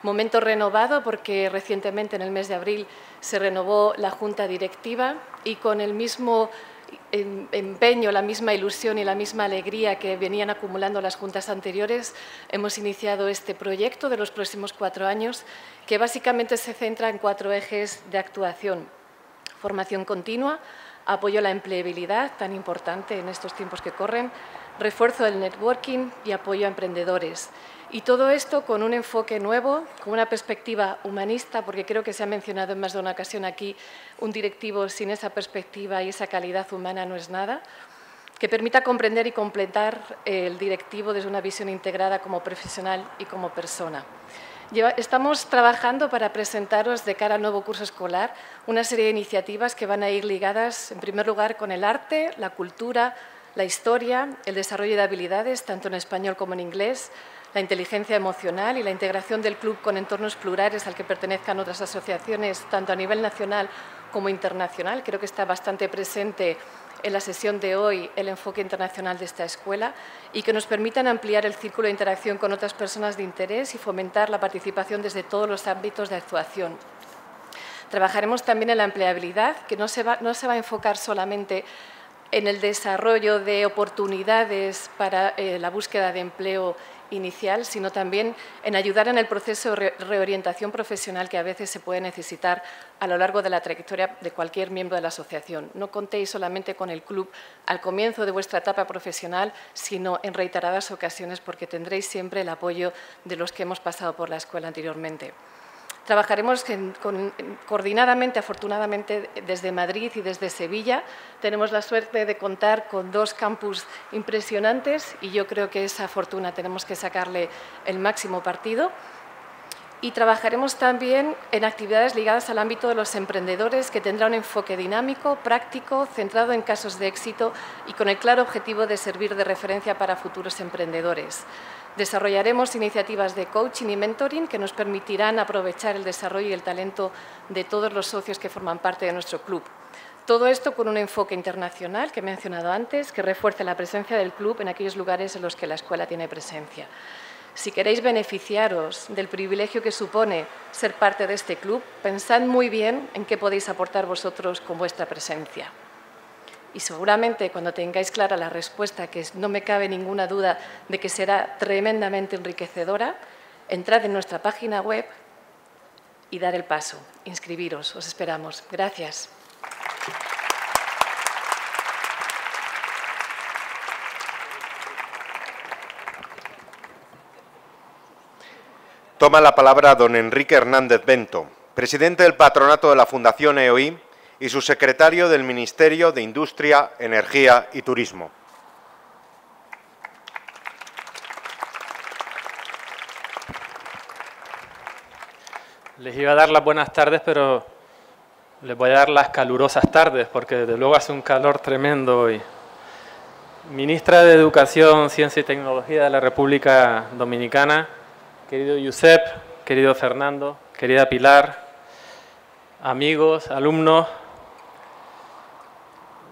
S11: momento renovado porque recientemente en el mes de abril se renovó la junta directiva y con el mismo empeño, la misma ilusión y la misma alegría que venían acumulando las juntas anteriores, hemos iniciado este proyecto de los próximos cuatro años, que básicamente se centra en cuatro ejes de actuación. Formación continua, apoyo a la empleabilidad, tan importante en estos tiempos que corren, refuerzo del networking y apoyo a emprendedores. Y todo esto con un enfoque nuevo, con una perspectiva humanista, porque creo que se ha mencionado en más de una ocasión aquí, un directivo sin esa perspectiva y esa calidad humana no es nada, que permita comprender y completar el directivo desde una visión integrada como profesional y como persona. Estamos trabajando para presentaros de cara al nuevo curso escolar una serie de iniciativas que van a ir ligadas, en primer lugar, con el arte, la cultura, la historia, el desarrollo de habilidades, tanto en español como en inglés, la inteligencia emocional y la integración del club con entornos plurales al que pertenezcan otras asociaciones, tanto a nivel nacional como internacional. Creo que está bastante presente en la sesión de hoy el enfoque internacional de esta escuela y que nos permitan ampliar el círculo de interacción con otras personas de interés y fomentar la participación desde todos los ámbitos de actuación. Trabajaremos también en la empleabilidad, que no se va, no se va a enfocar solamente en el desarrollo de oportunidades para eh, la búsqueda de empleo inicial, sino también en ayudar en el proceso de reorientación profesional que a veces se puede necesitar a lo largo de la trayectoria de cualquier miembro de la asociación. No contéis solamente con el club al comienzo de vuestra etapa profesional, sino en reiteradas ocasiones porque tendréis siempre el apoyo de los que hemos pasado por la escuela anteriormente. Trabajaremos coordinadamente, afortunadamente, desde Madrid y desde Sevilla. Tenemos la suerte de contar con dos campus impresionantes y yo creo que esa fortuna tenemos que sacarle el máximo partido. Y trabajaremos también en actividades ligadas al ámbito de los emprendedores, que tendrá un enfoque dinámico, práctico, centrado en casos de éxito y con el claro objetivo de servir de referencia para futuros emprendedores. Desarrollaremos iniciativas de coaching y mentoring que nos permitirán aprovechar el desarrollo y el talento de todos los socios que forman parte de nuestro club. Todo esto con un enfoque internacional que he mencionado antes, que refuerce la presencia del club en aquellos lugares en los que la escuela tiene presencia. Si queréis beneficiaros del privilegio que supone ser parte de este club, pensad muy bien en qué podéis aportar vosotros con vuestra presencia y seguramente cuando tengáis clara la respuesta, que no me cabe ninguna duda de que será tremendamente enriquecedora, entrad en nuestra página web y dar el paso. Inscribiros, os esperamos. Gracias.
S2: Toma la palabra don Enrique Hernández Bento, presidente del patronato de la Fundación EOI y su secretario del Ministerio de Industria, Energía y Turismo.
S12: Les iba a dar las buenas tardes, pero les voy a dar las calurosas tardes, porque desde luego hace un calor tremendo hoy. Ministra de Educación, Ciencia y Tecnología de la República Dominicana, querido Josep, querido Fernando, querida Pilar, amigos, alumnos,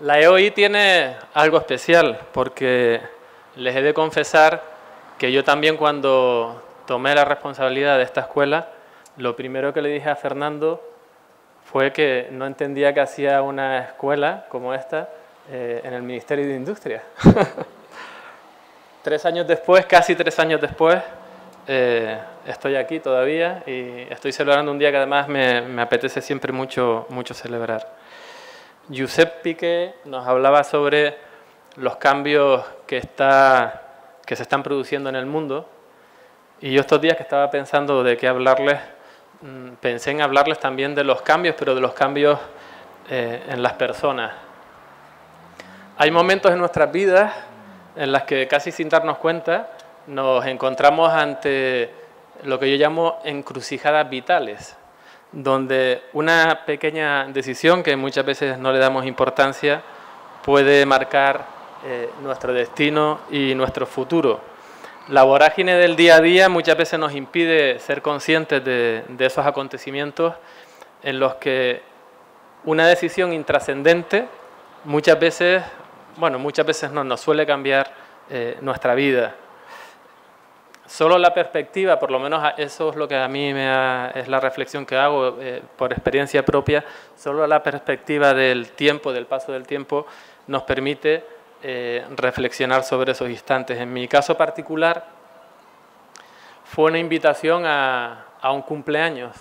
S12: La EOI tiene algo especial porque les he de confesar que yo también cuando tomé la responsabilidad de esta escuela, lo primero que le dije a Fernando fue que no entendía que hacía una escuela como esta eh, en el Ministerio de Industria. tres años después, casi tres años después, eh, estoy aquí todavía y estoy celebrando un día que además me, me apetece siempre mucho, mucho celebrar. Josep Piqué nos hablaba sobre los cambios que, está, que se están produciendo en el mundo y yo estos días que estaba pensando de qué hablarles, mm, pensé en hablarles también de los cambios, pero de los cambios eh, en las personas. Hay momentos en nuestras vidas en las que casi sin darnos cuenta nos encontramos ante lo que yo llamo encrucijadas vitales donde una pequeña decisión que muchas veces no le damos importancia puede marcar eh, nuestro destino y nuestro futuro. La vorágine del día a día muchas veces nos impide ser conscientes de, esos acontecimientos en los que una decisión intrascendente muchas veces, bueno, muchas veces no, nos suele cambiar eh, nuestra vida. Solo la perspectiva, por lo menos eso es lo que a mí me es la reflexión que hago eh, por experiencia propia, solo la perspectiva del tiempo, del paso del tiempo, nos permite eh, reflexionar sobre esos instantes. En mi caso particular, fue una invitación a, un cumpleaños.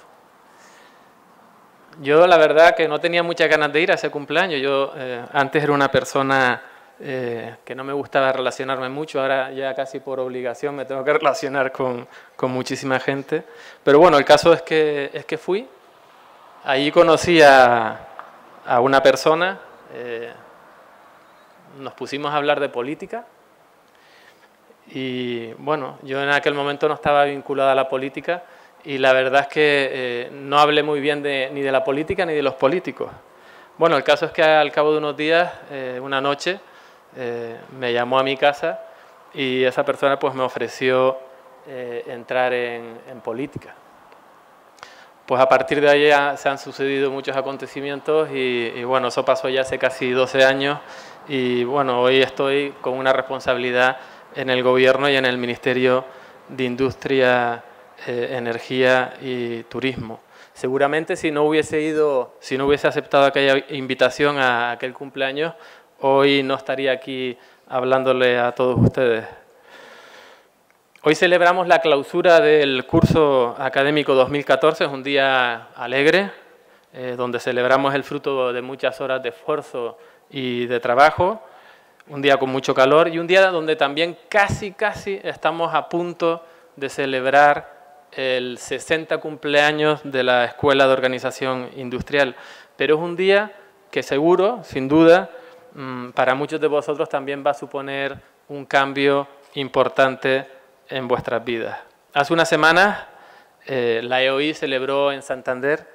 S12: Yo la verdad que no tenía muchas ganas de ir a ese cumpleaños. Yo eh, antes era una persona eh, que no me gustaba relacionarme mucho, ahora ya casi por obligación me tengo que relacionar con, con muchísima gente. Pero bueno, el caso es que, es que fui, allí conocí a, a una persona, eh, nos pusimos a hablar de política y bueno, yo en aquel momento no estaba vinculada a la política y la verdad es que eh, no hablé muy bien de, ni de la política ni de los políticos. Bueno, el caso es que al cabo de unos días, una noche, eh, me llamó a mi casa y esa persona pues me ofreció eh, entrar en, política. Pues a partir de ahí se han sucedido muchos acontecimientos y, bueno, eso pasó ya hace casi 12 años y bueno, hoy estoy con una responsabilidad en el gobierno y en el Ministerio de Industria, eh, Energía y Turismo. Seguramente si no hubiese ido, si no hubiese aceptado aquella invitación a aquel cumpleaños, hoy no estaría aquí hablándole a todos ustedes. Hoy celebramos la clausura del curso académico 2014, es un día alegre, eh, donde celebramos el fruto de muchas horas de esfuerzo y de trabajo, un día con mucho calor y un día donde también casi, casi estamos a punto de celebrar el 60 cumpleaños de la Escuela de Organización Industrial. Pero es un día que seguro, sin duda, para muchos de vosotros también va a suponer un cambio importante en vuestras vidas. Hace unas semanas eh, la EOI celebró en Santander,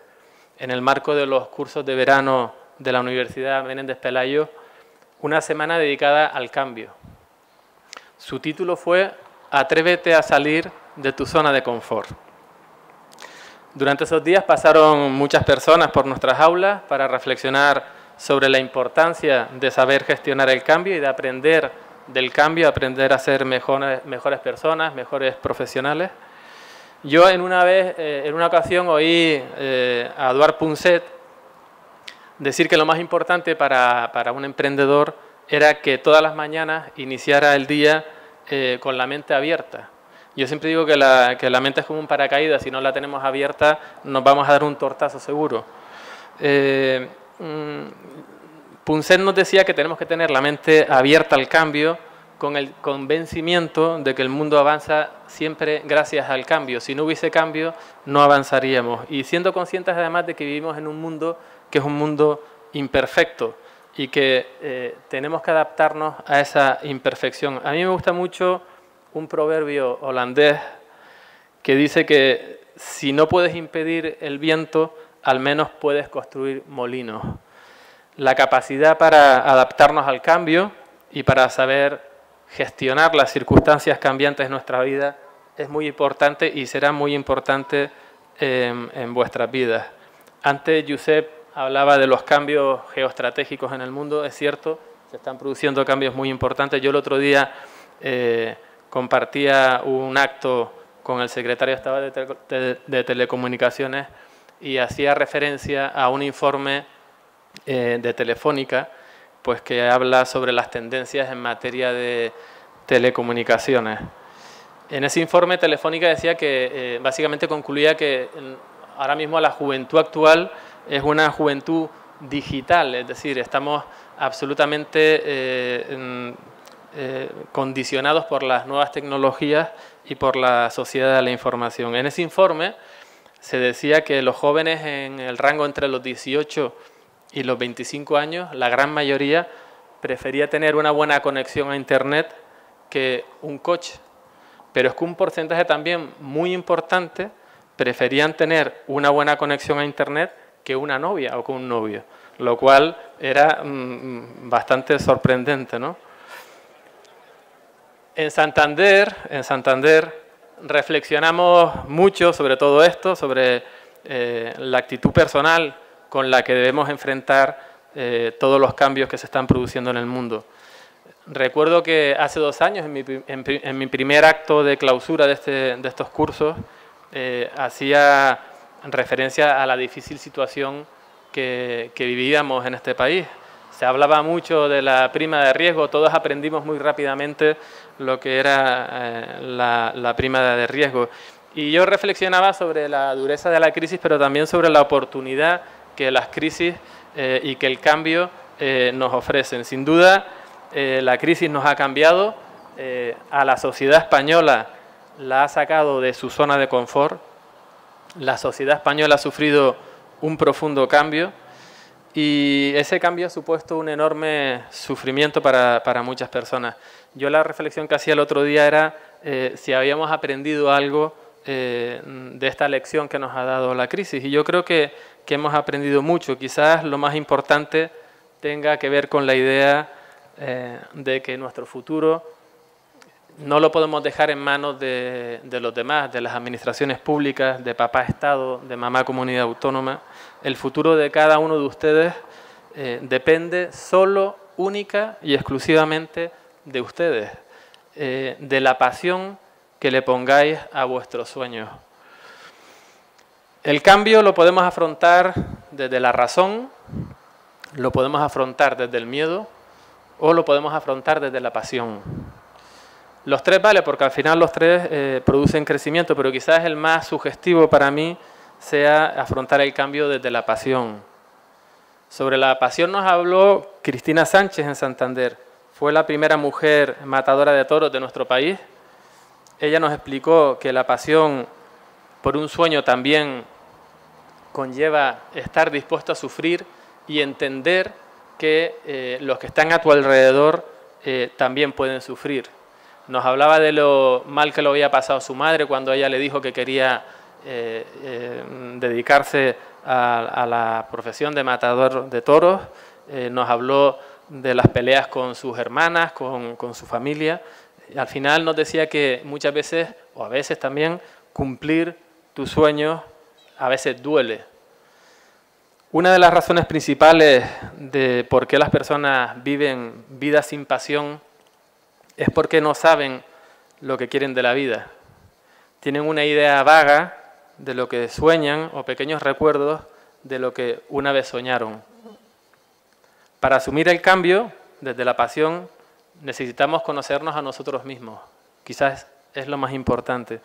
S12: en el marco de los cursos de verano de la Universidad Menéndez Pelayo, una semana dedicada al cambio. Su título fue Atrévete a salir de tu zona de confort. Durante esos días pasaron muchas personas por nuestras aulas para reflexionar sobre la importancia de saber gestionar el cambio y de aprender del cambio, aprender a ser mejores, mejores personas, mejores profesionales. Yo en una vez, eh, en una ocasión oí eh, a Eduard Punset decir que lo más importante para, para, un emprendedor era que todas las mañanas iniciara el día eh, con la mente abierta. Yo siempre digo que la, que la, mente es como un paracaídas, si no la tenemos abierta nos vamos a dar un tortazo seguro. Mm, Punset nos decía que tenemos que tener la mente abierta al cambio con el convencimiento de que el mundo avanza siempre gracias al cambio. Si no hubiese cambio, no avanzaríamos. Y siendo conscientes además de que vivimos en un mundo que es un mundo imperfecto y que eh, tenemos que adaptarnos a esa imperfección. A mí me gusta mucho un proverbio holandés que dice que si no puedes impedir el viento, al menos puedes construir molinos. La capacidad para adaptarnos al cambio y para saber gestionar las circunstancias cambiantes de nuestra vida es muy importante y será muy importante en, vuestras vidas. Antes Josep hablaba de los cambios geoestratégicos en el mundo, es cierto, se están produciendo cambios muy importantes. Yo el otro día eh, compartía un acto con el secretario de Estado de, Telecomunicaciones y hacía referencia a un informe eh, de Telefónica pues que habla sobre las tendencias en materia de telecomunicaciones. En ese informe Telefónica decía que eh, básicamente concluía que ahora mismo la juventud actual es una juventud digital, es decir, estamos absolutamente eh, condicionados por las nuevas tecnologías y por la sociedad de la información. En ese informe se decía que los jóvenes en el rango entre los 18 y los 25 años, la gran mayoría prefería tener una buena conexión a Internet que un coche. Pero es que un porcentaje también muy importante preferían tener una buena conexión a Internet que una novia o con un novio, lo cual era mm, mm, bastante sorprendente. ¿no? En Santander, en Santander reflexionamos mucho sobre todo esto, sobre eh, la actitud personal con la que debemos enfrentar eh, todos los cambios que se están produciendo en el mundo. Recuerdo que hace dos años, en mi, primer acto de clausura de, este, de estos cursos, eh, hacía referencia a la difícil situación que, vivíamos en este país. Se hablaba mucho de la prima de riesgo, todos aprendimos muy rápidamente lo que era eh, la, prima de riesgo. Y yo reflexionaba sobre la dureza de la crisis, pero también sobre la oportunidad que las crisis eh, y que el cambio eh, nos ofrecen. Sin duda, la crisis nos ha cambiado, a la sociedad española la ha sacado de su zona de confort, la sociedad española ha sufrido un profundo cambio y ese cambio ha supuesto un enorme sufrimiento para, muchas personas. Yo la reflexión que hacía el otro día era eh, si habíamos aprendido algo eh, de esta lección que nos ha dado la crisis. Y yo creo que, que hemos aprendido mucho. Quizás lo más importante tenga que ver con la idea eh, de que nuestro futuro no lo podemos dejar en manos de, los demás, de las administraciones públicas, de papá Estado, de mamá comunidad autónoma. El futuro de cada uno de ustedes depende solo, única y exclusivamente de ustedes, eh, de la pasión que le pongáis a vuestros sueños. El cambio lo podemos afrontar desde la razón, lo podemos afrontar desde el miedo o lo podemos afrontar desde la pasión. Los tres vale porque al final los tres eh, producen crecimiento, pero quizás el más sugestivo para mí sea afrontar el cambio desde la pasión. Sobre la pasión nos habló Cristina Sánchez en Santander. Fue la primera mujer matadora de toros de nuestro país. Ella nos explicó que la pasión por un sueño también conlleva estar dispuesto a sufrir y entender que eh, los que están a tu alrededor eh, también pueden sufrir. Nos hablaba de lo mal que lo había pasado su madre cuando ella le dijo que quería eh, dedicarse a, la profesión de matador de toros. Nos habló de las peleas con sus hermanas, con, con su familia. Al final nos decía que muchas veces, o a veces también, cumplir tus sueños a veces duele. Una de las razones principales de por qué las personas viven vidas sin pasión es porque no saben lo que quieren de la vida. Tienen una idea vaga de lo que sueñan o pequeños recuerdos de lo que una vez soñaron. Para asumir el cambio desde la pasión necesitamos conocernos a nosotros mismos. Quizás es lo más importante.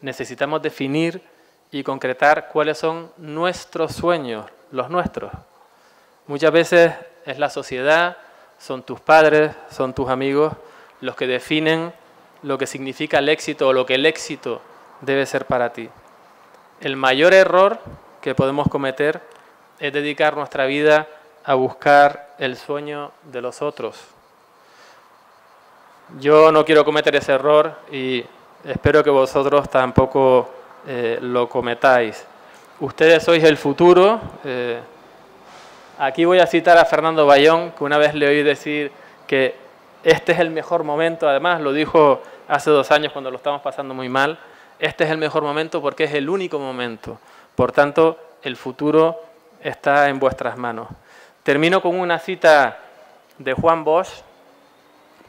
S12: Necesitamos definir y concretar cuáles son nuestros sueños, los nuestros. Muchas veces es la sociedad, son tus padres, son tus amigos, los que definen lo que significa el éxito o lo que el éxito debe ser para ti. El mayor error que podemos cometer es dedicar nuestra vida a buscar el sueño de los otros. Yo no quiero cometer ese error y espero que vosotros tampoco eh, lo cometáis. Ustedes sois el futuro. Eh, aquí voy a citar a Fernando Bayón, que una vez le oí decir que este es el mejor momento, además lo dijo hace dos años cuando lo estamos pasando muy mal, este es el mejor momento porque es el único momento. Por tanto, el futuro está en vuestras manos. Termino con una cita de Juan Bosch,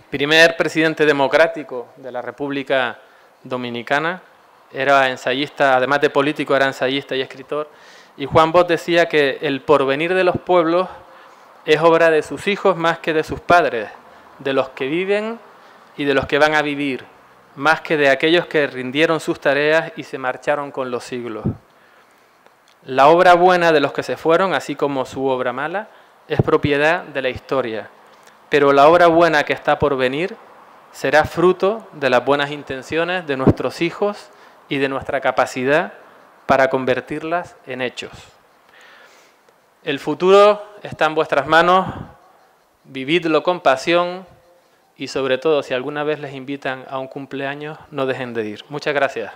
S12: primer presidente democrático de la República Dominicana, era ensayista, además de político, era ensayista y escritor, y Juan Bosch decía que el porvenir de los pueblos es obra de sus hijos más que de sus padres, de los que viven y de los que van a vivir, más que de aquellos que rindieron sus tareas y se marcharon con los siglos. La obra buena de los que se fueron, así como su obra mala, es propiedad de la historia, pero la obra buena que está por venir será fruto de las buenas intenciones de nuestros hijos y de nuestra capacidad para convertirlas en hechos. El futuro está en vuestras manos, vividlo con pasión y sobre todo si alguna vez les invitan a un cumpleaños, no dejen de ir. Muchas gracias.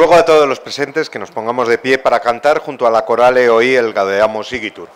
S2: Ruego a todos los presentes que nos pongamos de pie para cantar junto a la coral EOI el Gadeamos Igitur.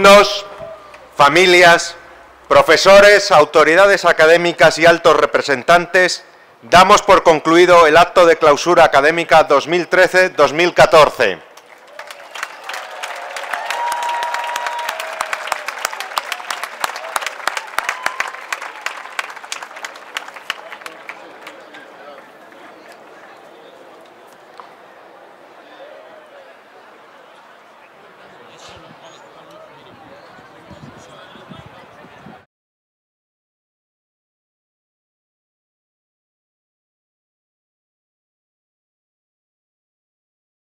S2: Alumnos, familias, profesores, autoridades académicas y altos representantes, damos por concluido el acto de clausura académica 2013-2014.